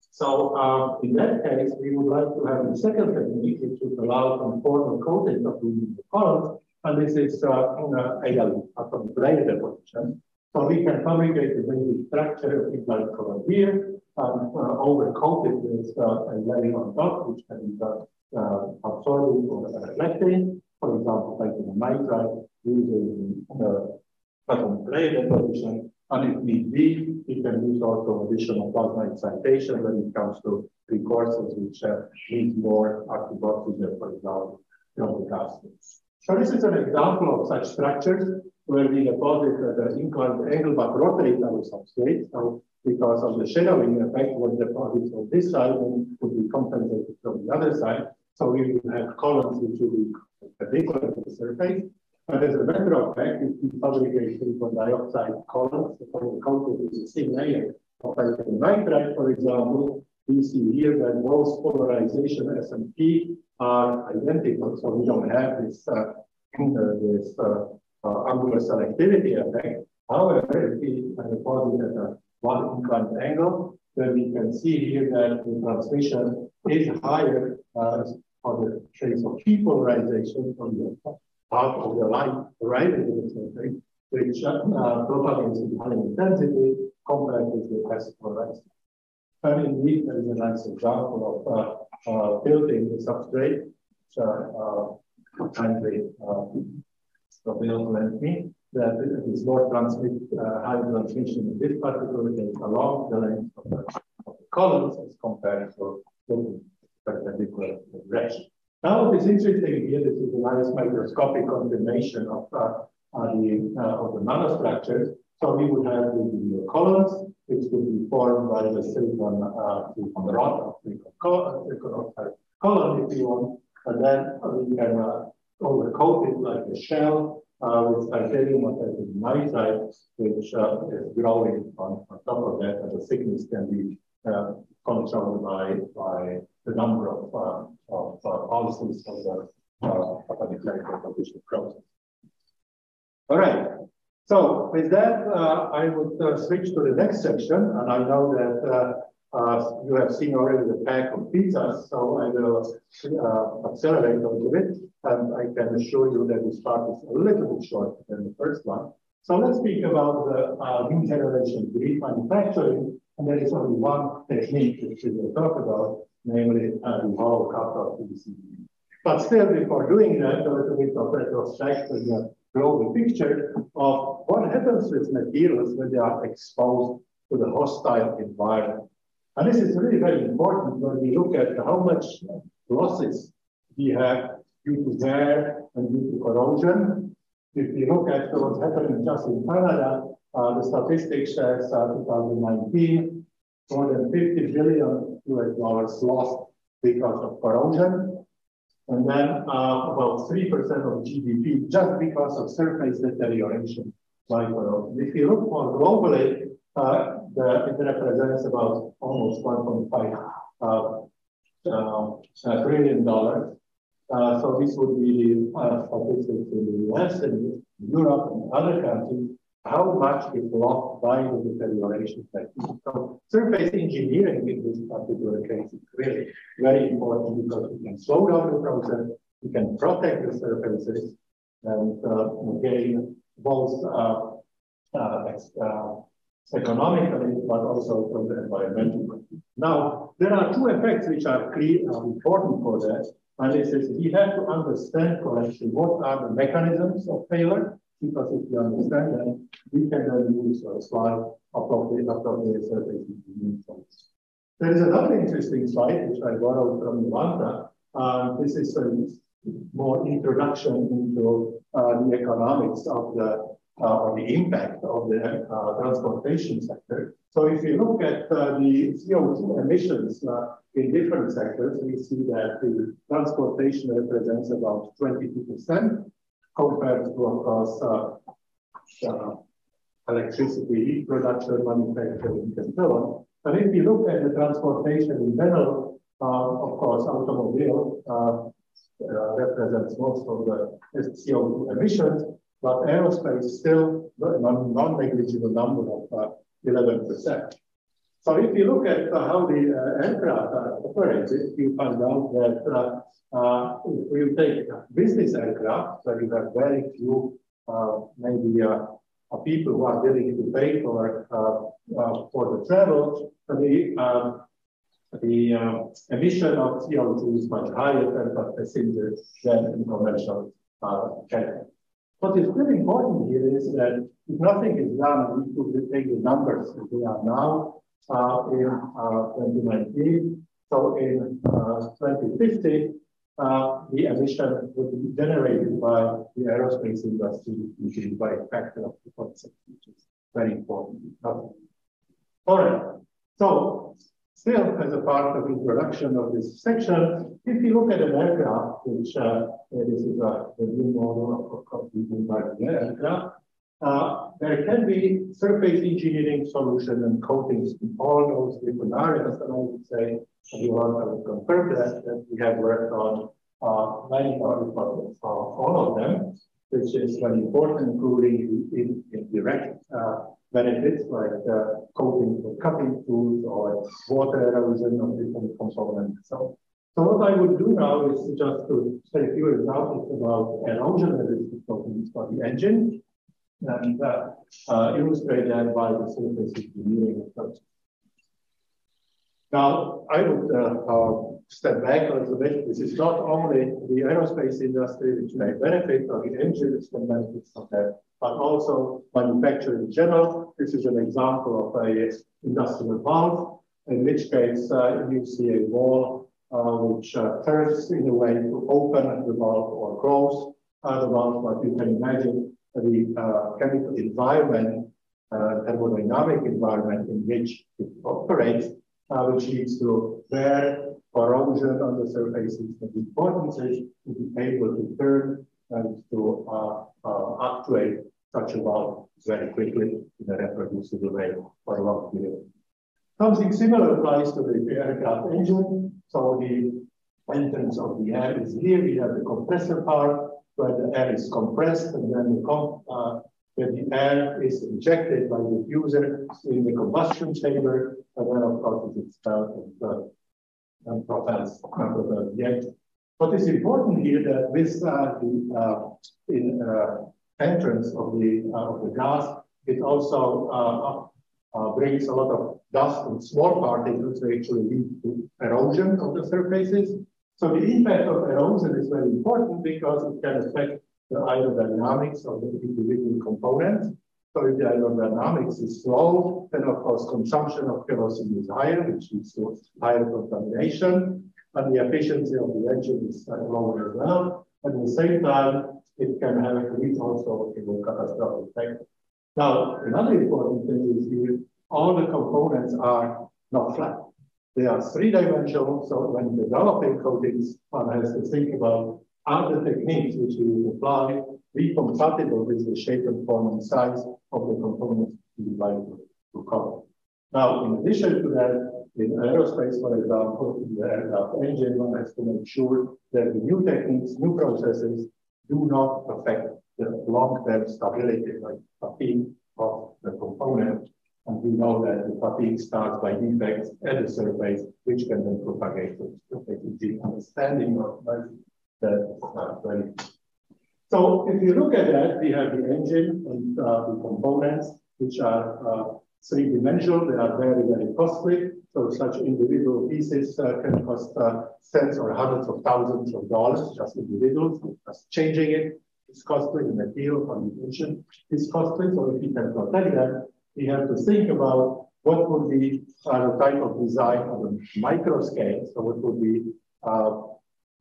So uh, in that case, we would like to have the second technique, which would allow conformal coating of the columns, and this is uh, ALD, atomic layer deposition. So we can fabricate the basic structure of things like color here, and uh, overcoat it with uh, a layer on top, which can be uh, absorbing or reflecting. For example, taking a nitride, using the button plate deposition, and if need be, you can use also additional plasma excitation when it comes to precursors, which uh, need more active oxygen, for example, from the gases. So this is an example of such structures where we deposit the inclined angle but rotate our substrate. So because of the shadowing effect, what deposits on this side would be compensated from the other side. So we will have columns which will be perpendicular to the surface. But as a matter of fact, if we fabricate silicon dioxide columns, the coated is the same layer of silicon nitride, for example, we see here that both polarization S and P are identical. So we don't have this, uh, this uh, uh, angular selectivity effect. However, if we are deposit at a one inclined angle, then we can see here that the transmission is higher uh, for the case of P polarization from the part of the light right in the surface, which uh, propagates in high intensity compared with the S polarization. And indeed, there is a nice example of uh, uh, building the substrate, which are uh, kindly uh, available me that it is more transmit, uh, high transmission in this particular case along the length of the, of the columns as compared to the perpendicular direction. Now, what is interesting here, this is a nice microscopic confirmation of uh, uh, the uh, of the nanostructures. So we would have the columns, which would be formed by the silicon uh, silicon rod, silicon, co silicon oxide column, if you want, and then we can uh, overcoat it like a shell uh, with titanium oxide nitride, which uh, is growing on, on top of that, and the thickness can be uh, controlled by, by the number of, uh, of uh, pulses of the uh, composition process. All right. So with that, uh, I would uh, switch to the next section, and I know that uh, uh you have seen already the pack of pizzas, so I will uh, accelerate a little bit, and I can assure you that this part is a little bit shorter than the first one. So let's speak about the uh, new generation grid manufacturing, and there is only one technique which we will talk about, namely uh, the cutout PCB. But still, before doing that, a little bit of retrospective global picture of what happens with materials when they are exposed to the hostile environment. And this is really very important when we look at how much losses we have due to wear and due to corrosion. If we look at what's happening just in Canada, uh, the statistics says uh, 2019, more than 50 billion US dollars lost because of corrosion. And then uh, about 3% of GDP just because of surface deterioration corrosion. If you look more globally, uh, the, it represents about almost 1.5 uh, uh, trillion dollars. Uh, so this would be the uh, statistics in the US and Europe and other countries how much is lost by the deterioration technique. So surface engineering in this particular case is really very important because we can slow down the process, we can protect the surfaces, and uh, gain both uh, uh, uh, economically, but also from the environmental. Now, there are two effects which are clear important for that. And this is we have to understand correctly what are the mechanisms of failure because if you understand that, we can then use a slide appropriate, appropriate surface There is another interesting slide which I borrowed from Jolanta. Uh, this is a more introduction into uh, the economics of the uh, the impact of the uh, transportation sector. So if you look at uh, the CO2 emissions uh, in different sectors, we see that the transportation represents about 22% compared to, of course, uh, electricity production, manufacturing, and so on. But if you look at the transportation in general, uh, of course, automobile uh, uh, represents most of the CO2 emissions, but aerospace still a non-negligible number of 11%. Uh, so if you look at uh, how the uh, aircraft are operated, you find out that uh, uh, if you take business aircraft, where you have very few, uh, maybe people who are willing to pay for uh, for the travel, the um, the uh, emission of CO2 is much higher than per passenger than in conventional uh. What is really important here is that if nothing is done, we could take the numbers that we are now uh, in uh, 2019. So in uh, 2050, uh, the emission would be generated by the aerospace industry, usually by a factor of 2.6, which is very important. All right. So Still, as a part of introduction of this section, if you look at an aircraft, which uh, this is a, the new model of computing by the aircraft, uh, there can be surface engineering solution and coatings in all those different areas. And I would say, you want to confirm that, that we have worked on uh, many of uh, all of them, which is very important, including in, in direct uh, benefits like uh, coating for cutting tools or water erosion of different components. So, so what I would do now is just to say a few examples about erosion resistant coatings for the engine and uh, uh, illustrate that by the surface engineering approach. Now, I would uh, uh, step back a little bit. This is not only the aerospace industry which may benefit, or the engine which can benefit from that, but also manufacturing in general. This is an example of a industrial valve, in which case uh, you see a wall uh, which uh, turns in a way to open the valve or close the valve, but you can imagine the uh, chemical environment, uh, thermodynamic environment in which it operates, which leads to wear, corrosion on the surfaces. The importance is to be able to turn and to actuate such a valve very quickly in a reproducible way for a long period. Something similar applies to the aircraft engine. So the entrance of the air is here. We have the compressor part where the air is compressed and then the, uh, the air is injected by the diffuser in the combustion chamber. And then of course it's expelled and, uh, and propels the engine. What is important here that with uh, the uh, in uh, entrance of the, uh, of the gas, it also uh, uh, brings a lot of dust and small particles which actually lead to erosion of the surfaces. So the impact of erosion is very important because it can affect the aerodynamics of the individual components. So if the aerodynamics is slow, then of course consumption of kerosene is higher, which leads to higher contamination. And the efficiency of the engine is uh, lower as well. At the same time, it can have a reach also a catastrophic effect. Now, another important thing is here, all the components are not flat. They are three-dimensional, so when developing coatings, one has to think about other techniques which will apply be compatible with the shape and form and size of the components we would like to cover. Now, in addition to that, in aerospace, for example, in the aircraft engine, one has to make sure that the new techniques, new processes do not affect the long-term stability, like fatigue of the component. And we know that the fatigue starts by defects at the surface, which can then propagate to the understanding of that uh. So if you look at that, we have the engine and uh, the components, which are uh, three-dimensional. They are very, very costly. So such individual pieces uh, can cost uh, tens or hundreds of thousands of dollars, just individuals. Just changing it. is costly. The material fabrication is costly. So if you can protect them, you have to think about what would be uh, the type of design on the micro scale. So what would be uh,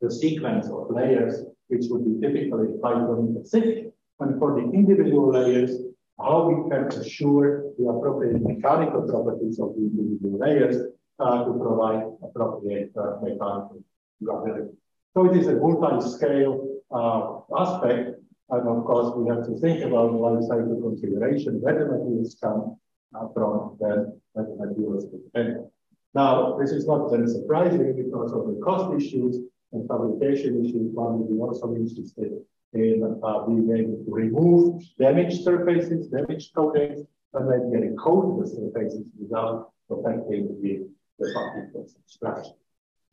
the sequence of layers, which would be typically 5 millimeters thick. And for the individual layers, how we can assure the appropriate mechanical properties of the individual layers uh, to provide appropriate uh, mechanical durability. So it is a multi-scale uh, aspect, and of course we have to think about life cycle configuration, where the materials come from, where the materials depend. Now, this is not very surprising because of the cost issues and fabrication issues, one will be also interested in uh, being able to remove damaged surfaces, damaged coatings, and then getting coat the surfaces without affecting the, the particles structure.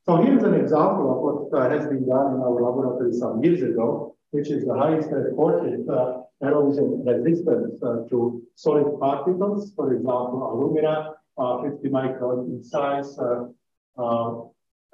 So here's an example of what uh, has been done in our laboratory some years ago, which is the highest reported uh, erosion resistance uh, to solid particles, for example, alumina, uh, 50 micron in size, uh, uh,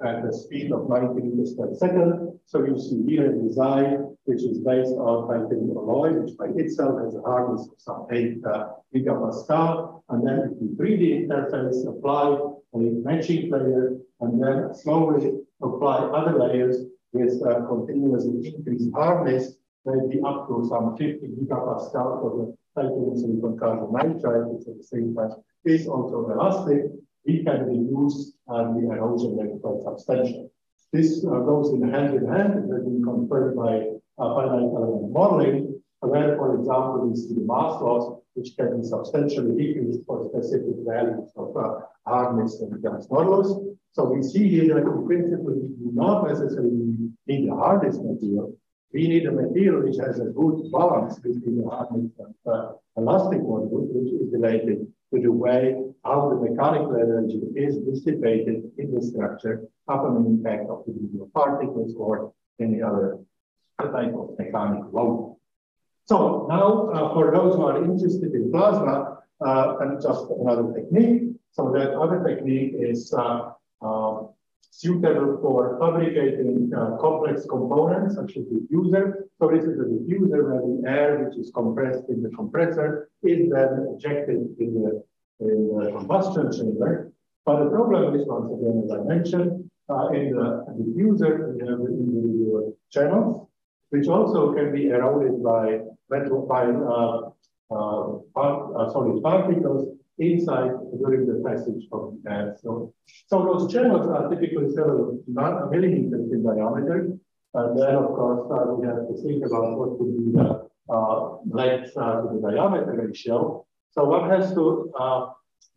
at a speed of 90 meters per second. So you see here a design which is based on titanium alloy, which by itself has a hardness of some 8 uh, gigapascal. And then you 3D interface, apply a matching layer, and then slowly apply other layers with uh, continuously increased hardness, maybe up to some 50 gigapascal for the titanium silicon carbon nitride, which at the same time is also elastic we can reduce uh, the erosion rate quite substantially. This uh, goes in hand in hand, it has been confirmed by uh, finite element modeling, where, for example, we see mass loss, which can be substantially decreased for specific values of uh, hardness and gas modulus. So we see here that in principle, we do not necessarily need the hardest material. We need a material which has a good balance between the hardness and uh, elastic modulus, which is related to the way how the mechanical energy is dissipated in the structure upon an impact of the individual particles or any other type of mechanical load. So now, uh, for those who are interested in plasma, uh, and just another technique. So that other technique is uh suitable for fabricating uh, complex components, such as diffuser. So this is a diffuser where the air, which is compressed in the compressor, is then ejected in the, in the combustion chamber. But the problem is, once again, as I mentioned, uh, in the diffuser, we have the individual channels, which also can be eroded by metal by uh, uh, uh solid particles inside during the passage of the air. So, so those channels are typically several millimeters in diameter. And then, of course, uh, we have to think about what would be the uh, length uh, to the diameter ratio. So one has to uh,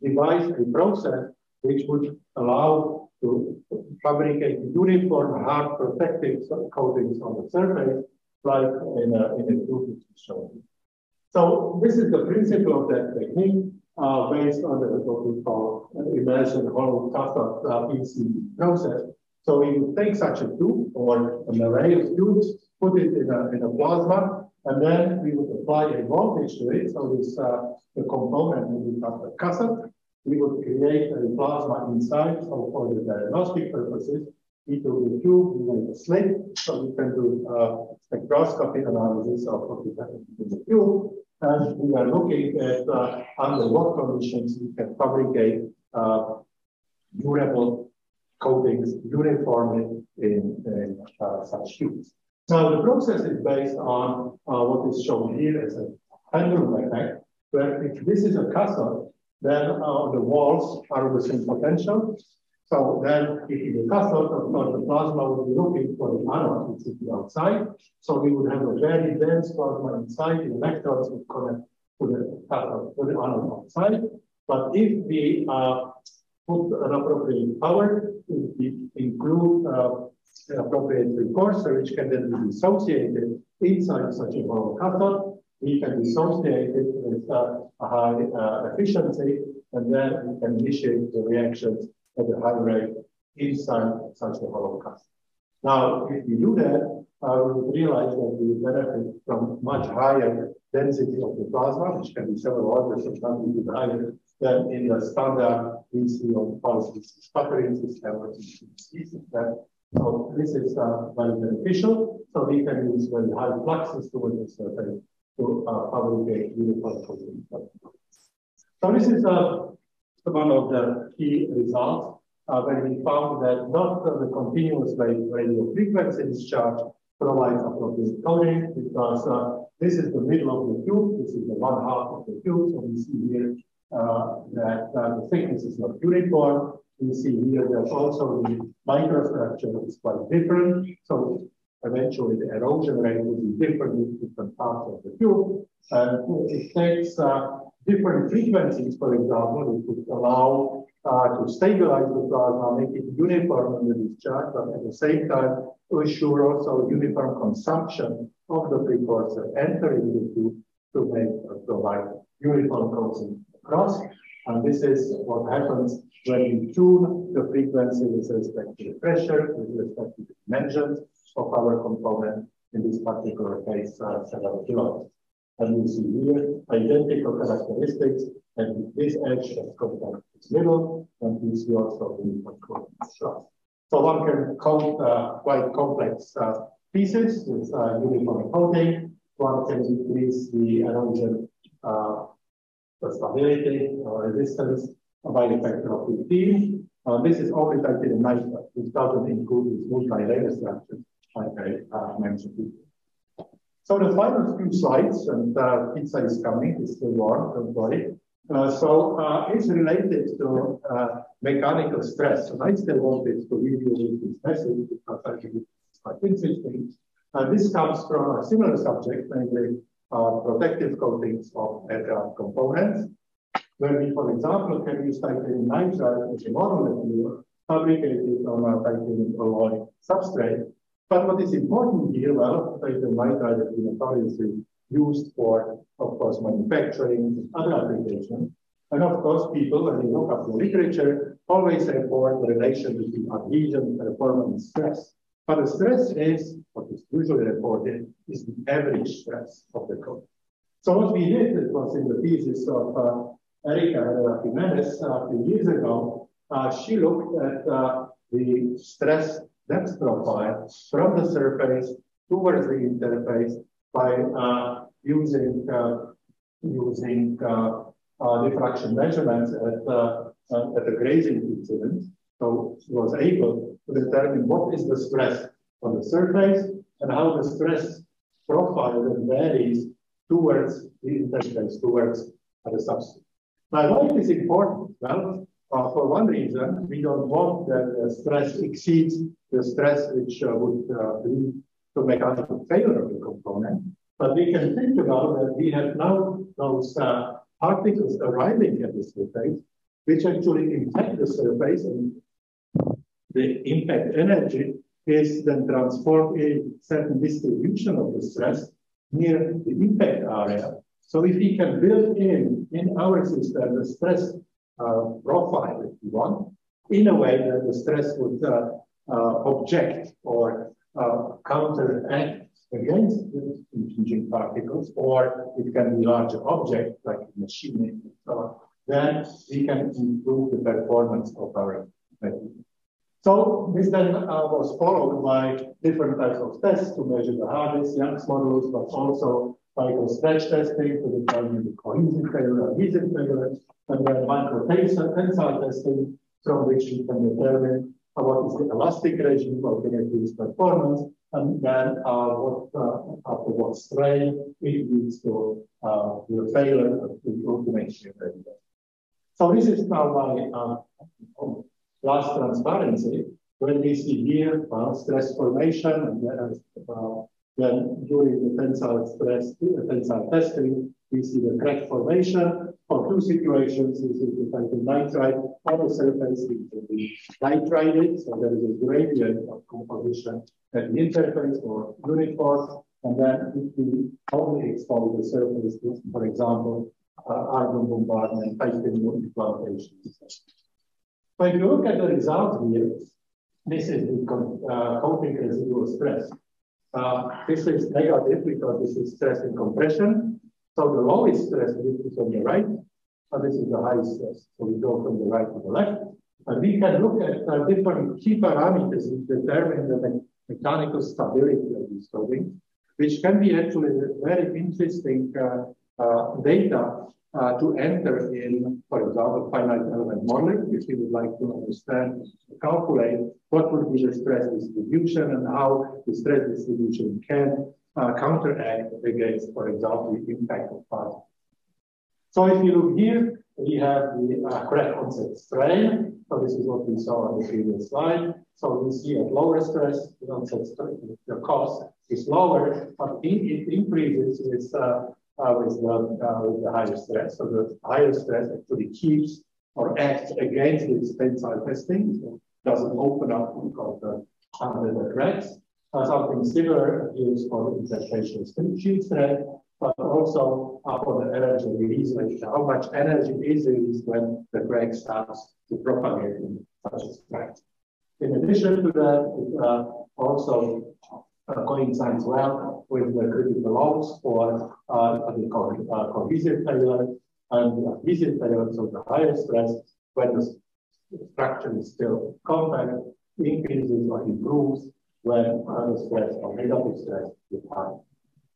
devise a process which would allow to fabricate uniform hard protective coatings on the surface, like in a, in a shown. So this is the principle of that technique uh, based on the what we call immersion hollow cathode uh, PCB process. So we would take such a tube or an array of tubes, put it in a, in a plasma, and then we would apply a voltage to it. So this uh, the component would become a cathode. We would create a plasma inside. So for the diagnostic purposes, into the tube, we make a slit, so we can do uh, spectroscopy analysis of what we have in the tube. And we are looking at uh, under what conditions we can fabricate uh, durable coatings uniformly in, in uh, such tubes. Now, the process is based on uh, what is shown here as a pendulum effect, where if this is a cathode, then uh, the walls are the same potential, so then if it is a cathode, of course, the plasma would be looking for the anode, which is outside. So we would have a very dense plasma inside, the electrons would connect to the cathode, to the anode outside. But if we uh, put an appropriate power, we include uh, an appropriate precursor, which can then be dissociated inside such a hollow cathode, we can dissociate it with uh, a high uh, efficiency, and then we can initiate the reactions at a high rate inside such a hollow cathode. Now, if we do that, uh, we realize that we benefit from much higher density of the plasma, which can be several orders of magnitude higher than in the standard DC or pulse sputtering system system. So this is uh, very beneficial. So we can use very high fluxes towards the surface to uh, fabricate uniform coating. So this is uh, one of the key results uh, when we found that not the continuous wave radio frequency discharge provides appropriate coating because uh, this is the middle of the tube, this is the one half of the tube, so we see here uh, that uh, the thickness is not uniform. We see here that also the microstructure is quite different. So eventually the erosion rate will be different in different parts of the tube. And it takes uh, different frequencies, for example, it could allow uh, to stabilize the plasma, make it uniform in the discharge, but at the same time, to ensure also uniform consumption of the precursor entering the tube to make uh, provide uniform crossing across. And this is what happens when we tune the frequency with respect to the pressure, with respect to the dimensions of our component, in this particular case, uh, several kilometers. And you see here identical characteristics, and this edge has contact its middle, and we see also the control So one can count uh, quite complex uh, pieces with uh, uniform coating. One can increase the erosion uh, stability or resistance by the factor of 15. Uh, this is only titanium nitride. This doesn't include this multi-layer structure like I uh, mentioned before. So the final few slides, and uh, pizza is coming, it's still warm, don't worry. Uh, so uh, it's related to uh, mechanical stress. And I still wanted to review this message because I think it's quite interesting. Uh, this comes from a similar subject, namely uh, protective coatings of aircraft components where we, for example, can use titanium nitride as a monomaterial fabricated on a titanium alloy substrate. But what is important here, well, titanium nitride has been notoriously used for, of course, manufacturing, other applications. And of course, people, when you look up the literature, always report the relation between adhesion, performance, stress. But the stress is, what is usually reported, is the average stress of the code. So what we did, it was in the thesis of uh, Erika Jimenez a few years ago, uh, she looked at uh, the stress depth profile from the surface towards the interface by uh, using uh, using uh, uh, diffraction measurements at, at the grazing incident. So was able to determine what is the stress on the surface and how the stress profile then varies towards the interface, towards the substrate. Now, why it is important? Well, uh, for one reason, we don't want that the stress exceeds the stress which uh, would uh, lead to mechanical failure of the component. But we can think about that we have now those uh, particles arriving at the surface, which actually impact the surface and the impact energy is then transformed in certain distribution of the stress near the impact area so if we can build in, in our system, the stress uh, profile, if you want, in a way that the stress would uh, uh, object or uh, counteract against the impinging particles, or it can be larger objects like machining, so then we can improve the performance of our method. So this then uh, was followed by different types of tests to measure the hardness, Young's modulus, but also cycle stretch testing to determine the cohesive failure, adhesive failure, and then micro tensile testing from which we can determine uh, what is the elastic regime of the reduced performance, and then uh, what uh, after what strain it leads to uh, the failure of the automation. So this is now my uh, last transparency. When we see here uh, stress formation and uh, then during the tensile stress, tensile testing, we see the crack formation. For two situations, this is the titanium nitride on the surface, it can be nitrided, so there is a gradient of composition at the interface or unit force. And then if we only expose the surface to, for example, uh, argon bombardment, titanium implantation. If you look at the result here, this is the uh, coating residual stress. Uh, this is negative because this is stress and compression. So the lowest stress is on the right, and this is the highest stress. So we go from the right to the left. And we can look at uh, different key parameters determine the me mechanical stability of these coatings, which can be actually very interesting uh, uh data uh, to enter in, for example, finite element modeling, if you would like to understand, calculate what would be the stress distribution and how the stress distribution can uh, counteract against, for example, the impact of particles. So if you look here, we have the uh, crack onset strain. So this is what we saw on the previous slide. So we see at lower stress, the onset strain, the cost is lower, but it, increases with uh, with, the, uh, with the higher stress. So the higher stress actually keeps or acts against the tensile testing. So doesn't open up because the, under the cracks. Uh, something similar is for the interfacial sheet thread, but also uh, for the energy release ratio. How much energy is released when the crack starts to propagate in such a crack. In addition to that, it uh, also uh, coincides well with the critical loads for uh, the co uh, cohesive failure and the adhesive failure, so the higher stress when the structure is still compact increases or improves when other stress or negative stress is high.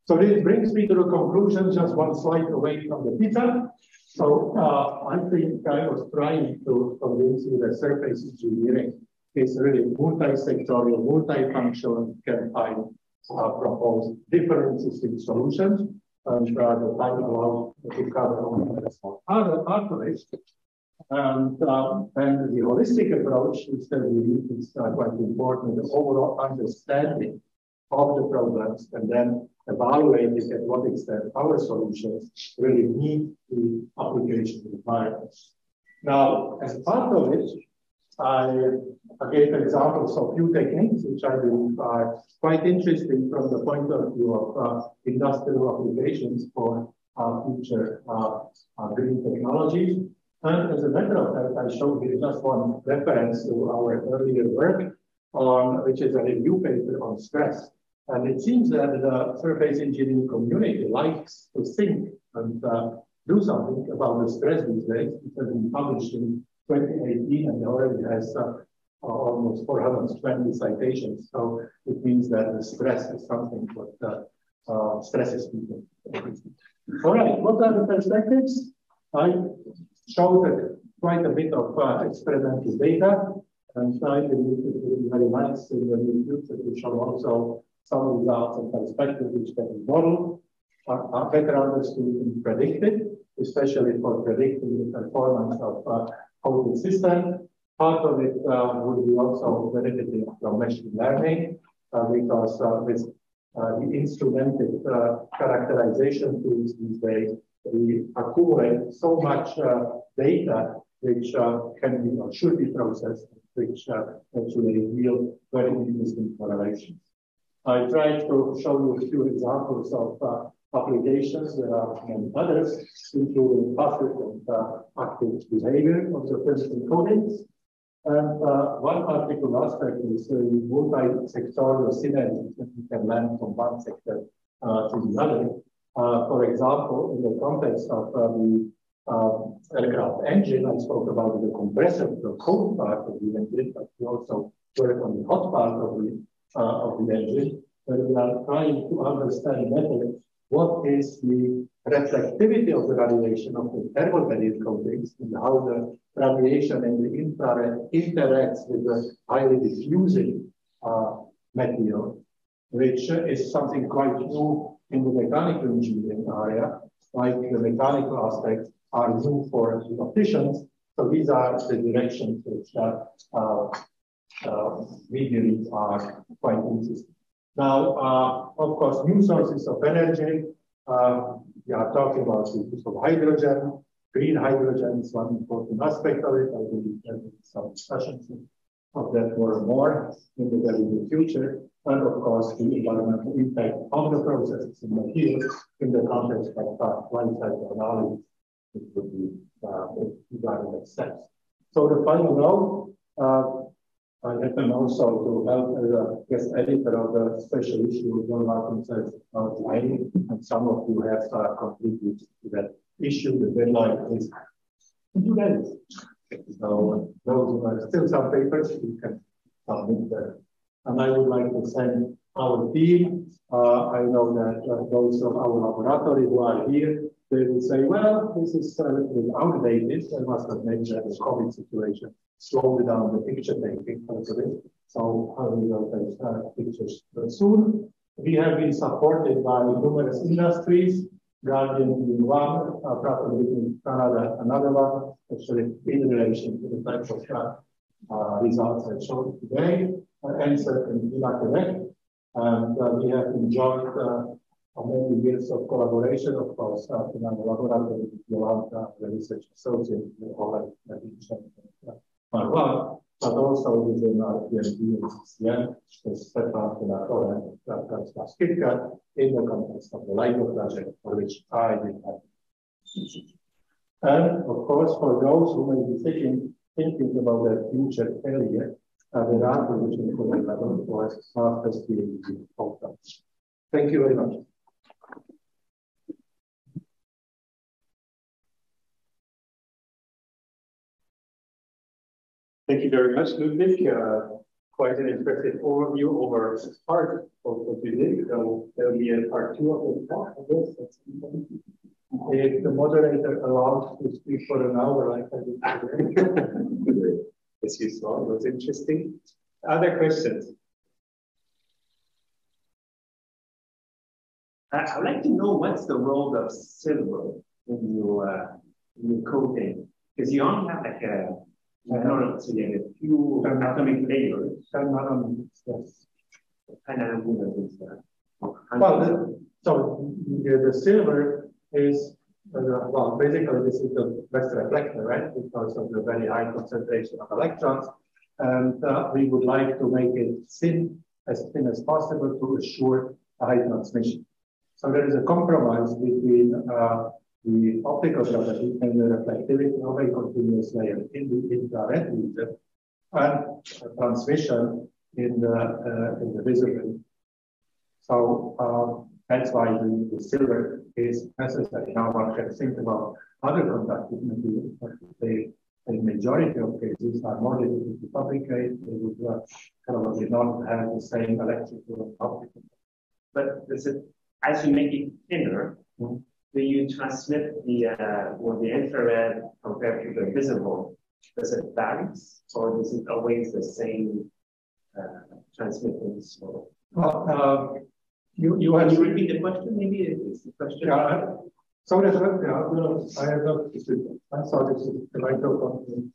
So this brings me to the conclusion, just one slide away from the pizza. So uh, I think I was trying to convince you that surface engineering is really multi-sectorial, multi-functional, can find uh, propose different system solutions. And uh, the time allows to cover only a small part of it. And, um, and the holistic approach, is uh, quite important, the overall understanding of the problems and then evaluating at what extent our solutions really meet the application requirements. Now, as part of it, I, gave examples of few techniques which I believe are quite interesting from the point of view of uh, industrial applications for uh, future uh, green technologies. And as a matter of fact, I showed here just one reference to our earlier work on, which is a review paper on stress. And it seems that the surface engineering community likes to think and uh, do something about the stress these days. It has been published in 2018 and already has uh, almost 420 citations. So it means that the stress is something that uh, uh, stresses people. All right, what are the perspectives? I showed quite a bit of uh, experimental data, and I believe it will be very nice in the future to show also some results and perspectives which can be modeled, are, are better understood and predicted, especially for predicting the performance of uh, coating system. Part of it uh, would be also benefiting from machine learning, uh, because uh, with uh, the instrumented uh, characterization tools these days, we accumulate so much uh, data which uh, can be or should be processed, which uh, actually yield very interesting correlations. I tried to show you a few examples of uh, applications. There are many others, including passive and uh, active behavior of the physical coatings. And uh, one particular aspect is the multi-sectorial synergies that we can learn from one sector uh, to the other. Uh, for example, in the context of uh, the uh, aircraft engine, I spoke about the compressor, the cold part of the engine, but we also work on the hot part of the, of the engine, where we are trying to understand better what is the reflectivity of the radiation of the thermal barrier coatings and how the radiation in the infrared interacts with the highly diffusing uh, material, which is something quite new in the mechanical engineering area, like the mechanical aspects are new for opticians. So these are the directions which uh, uh, uh, we believe are quite interesting. Now, uh, of course, new sources of energy. Uh, we are talking about the use of hydrogen. Green hydrogen is one important aspect of it. I will be some discussions of that more and more in the very near future and of course the environmental impact of the processes in materials in the context of uh, life cycle analysis, which would be uh, regarding steps. So the final note, uh, I happen also to help as a guest editor of the special issue John Martin says about mining, and some of you have uh, to that issue. The deadline is today. So those are still some papers you can submit there. And I would like to thank our team. Uh, I know that uh, those of our laboratory who are here, they will say, well, this is little outdated. I must admit that the COVID situation slowed down the picture taking bit. So I will uh, pictures soon. We have been supported by numerous industries, Guardian being one, uh, Pratt in Canada another one, actually in relation to the type of uh, uh, results I showed today answer in Ila And uh, we have enjoyed uh, many years of collaboration, of course, uh, in our laboratory with the research associate, with Oleg But also within PhD and CCM, and Francois Skipka, in the context of the LIGO project, for which I did have. And of course, for those who may be thinking, thinking about their future career, uh, there are positions available for as fast as we. Thank you very much. Thank you very much, Ludvik. Uh, quite an impressive overview over part of what you did. So there'll be a part two of the talk, I guess. If the moderator allows to speak for an hour, I can As you saw, it was interesting. Other questions? I'd like to know what's the role of silver in your, uh, in your coating, because you only have like a So you a few atomic layers. Some yes. And nanometers is Well, the, so the, the silver is, uh, well, basically this is the best reflector, right? Because of the very high concentration of electrons. And uh, we would like to make it thin, as thin as possible to assure a high transmission. So there is a compromise between uh, the optical property and the reflectivity of a continuous layer in the infrared region and transmission in the uh, in the visible. So um, that's why the, the, silver is necessary. Now one can think about other conductive materials, but they in majority of cases are more difficult to fabricate. They would uh, probably not have the same electrical and optical. But it, as you make it thinner, mm -hmm do you transmit the uh, or the infrared compared to the visible? Does it balance or is it always the same uh, transmittance? Or... Well, uh, you you have you repeat the question? Maybe it's the question. Yeah. So that's what, yeah, I have not. I thought it's the microphone to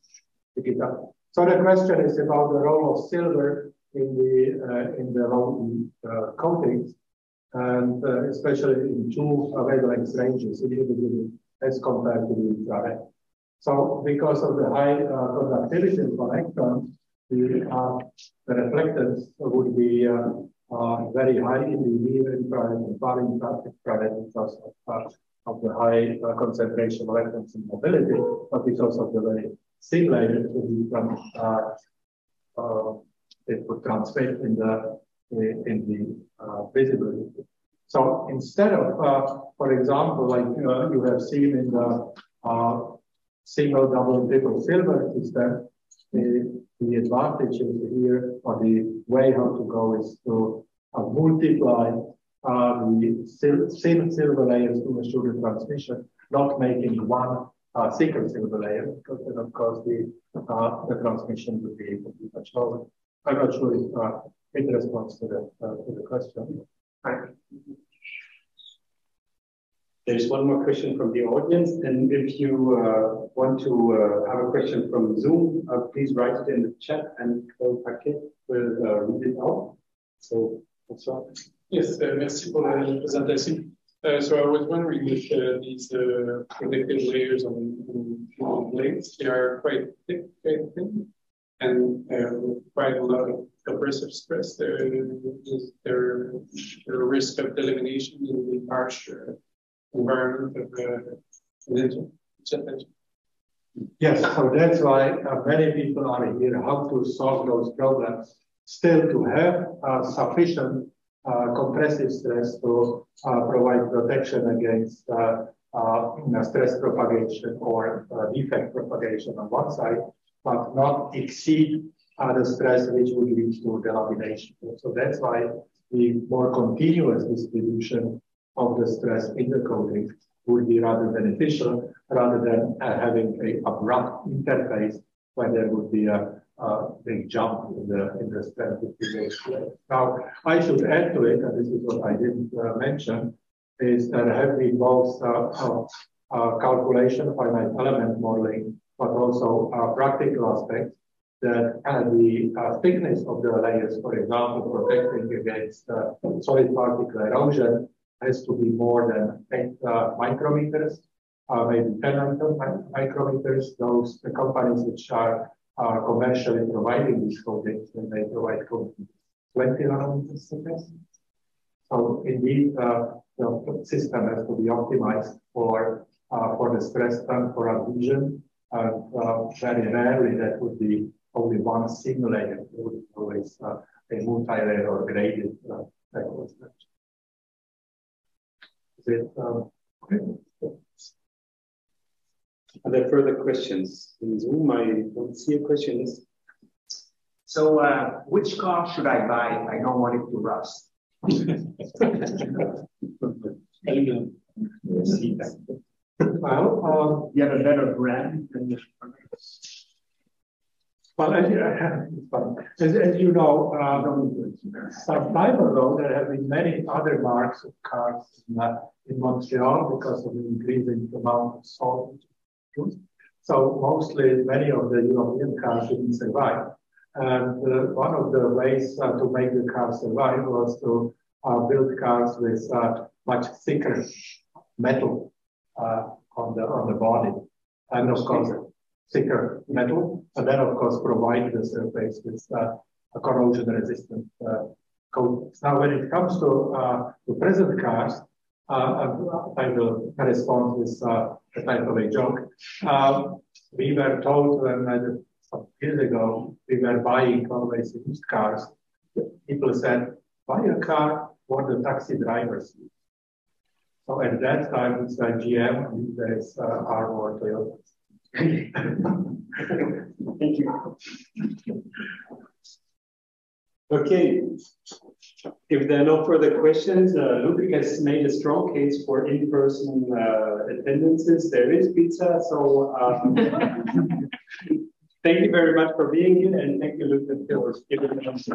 pick it up. So the question is about the role of silver in the uh, in the low uh, coatings and uh, especially in two wavelength ranges as compared to the infrared. So because of the high uh, conductivity of electrons, the, uh, the reflectance would be uh, uh, very high in the near infrared and far infrared because of, uh, of the high concentration of electrons in mobility, but because of the very thin layer, it would transmit in the in the uh, visibility. So instead of, uh, for example, like uh, you have seen in the uh, single, double, triple silver system, the, the advantages here or the way how to go is to uh, multiply uh, the sil same silver layers to ensure the transmission, not making one uh, single silver layer, because then of course the, the transmission would be, would be much lower. I'm not sure if in response to the, uh, to the question. There's one more question from the audience, and if you uh, want to uh, have a question from Zoom, uh, please write it in the chat, and Paul Paquet will read it out. So. Yes, uh, merci pour la présentation. Uh, so I was wondering if these protective layers on, on plates, they are quite thick, quite thin, and quite a lot of compressive stress, there is there, a risk of delamination in the harsh environment of the uh, Yes, so that's why uh, many people are here, how to solve those problems. Still to have uh, sufficient uh, compressive stress to uh, provide protection against uh, uh, stress propagation or defect propagation on one side, but not exceed other stress which would lead to delamination. So that's why the more continuous distribution of the stress in the coating would be rather beneficial rather than uh, having a abrupt interface where there would be a, a big jump in the in the stress Now, I should add to it, and this is what I didn't uh, mention, is that have been both uh, uh, uh calculation, finite element modeling, but also uh, practical aspects that uh, the uh, thickness of the layers, for example, protecting against uh, solid particle erosion has to be more than 8 uh, micrometers, uh, maybe 10 micrometers. Those the companies which are commercially providing these coatings, when they provide coatings 20 nanometers thickness. So indeed, uh, the system has to be optimized for for the stress and for adhesion. And very rarely that would be only one simulated, always uh, a multi-layer or graded uh, Is it, um, okay. Are there further questions in Zoom? I don't see a question. So, uh, which car should I buy? I don't want it to rust. well, um, you have a better brand than this. Well, as you, as, as you know, um, some time ago, there have been many other marks of cars in, uh, in Montreal because of the increasing amount of salt. So mostly many of the European cars didn't survive. And uh, one of the ways uh, to make the car survive was to uh, build cars with uh, much thicker metal on the on the body, and of course thicker metal, and then of course provide the surface with uh, a corrosion resistant uh, coatings. Now, when it comes to uh, the present cars, uh, I will correspond with a type of a joke. Um, we were told when some years ago, we were buying always used cars. People said, buy a car for the taxi drivers. So at that time, it's like GM, these days uh, are more Toyota. Thank you. Okay. If there are no further questions, uh, Ludvik has made a strong case for in-person uh, attendances. There is pizza, so um, thank you very much for being here, and thank you, Ludvik, for giving us.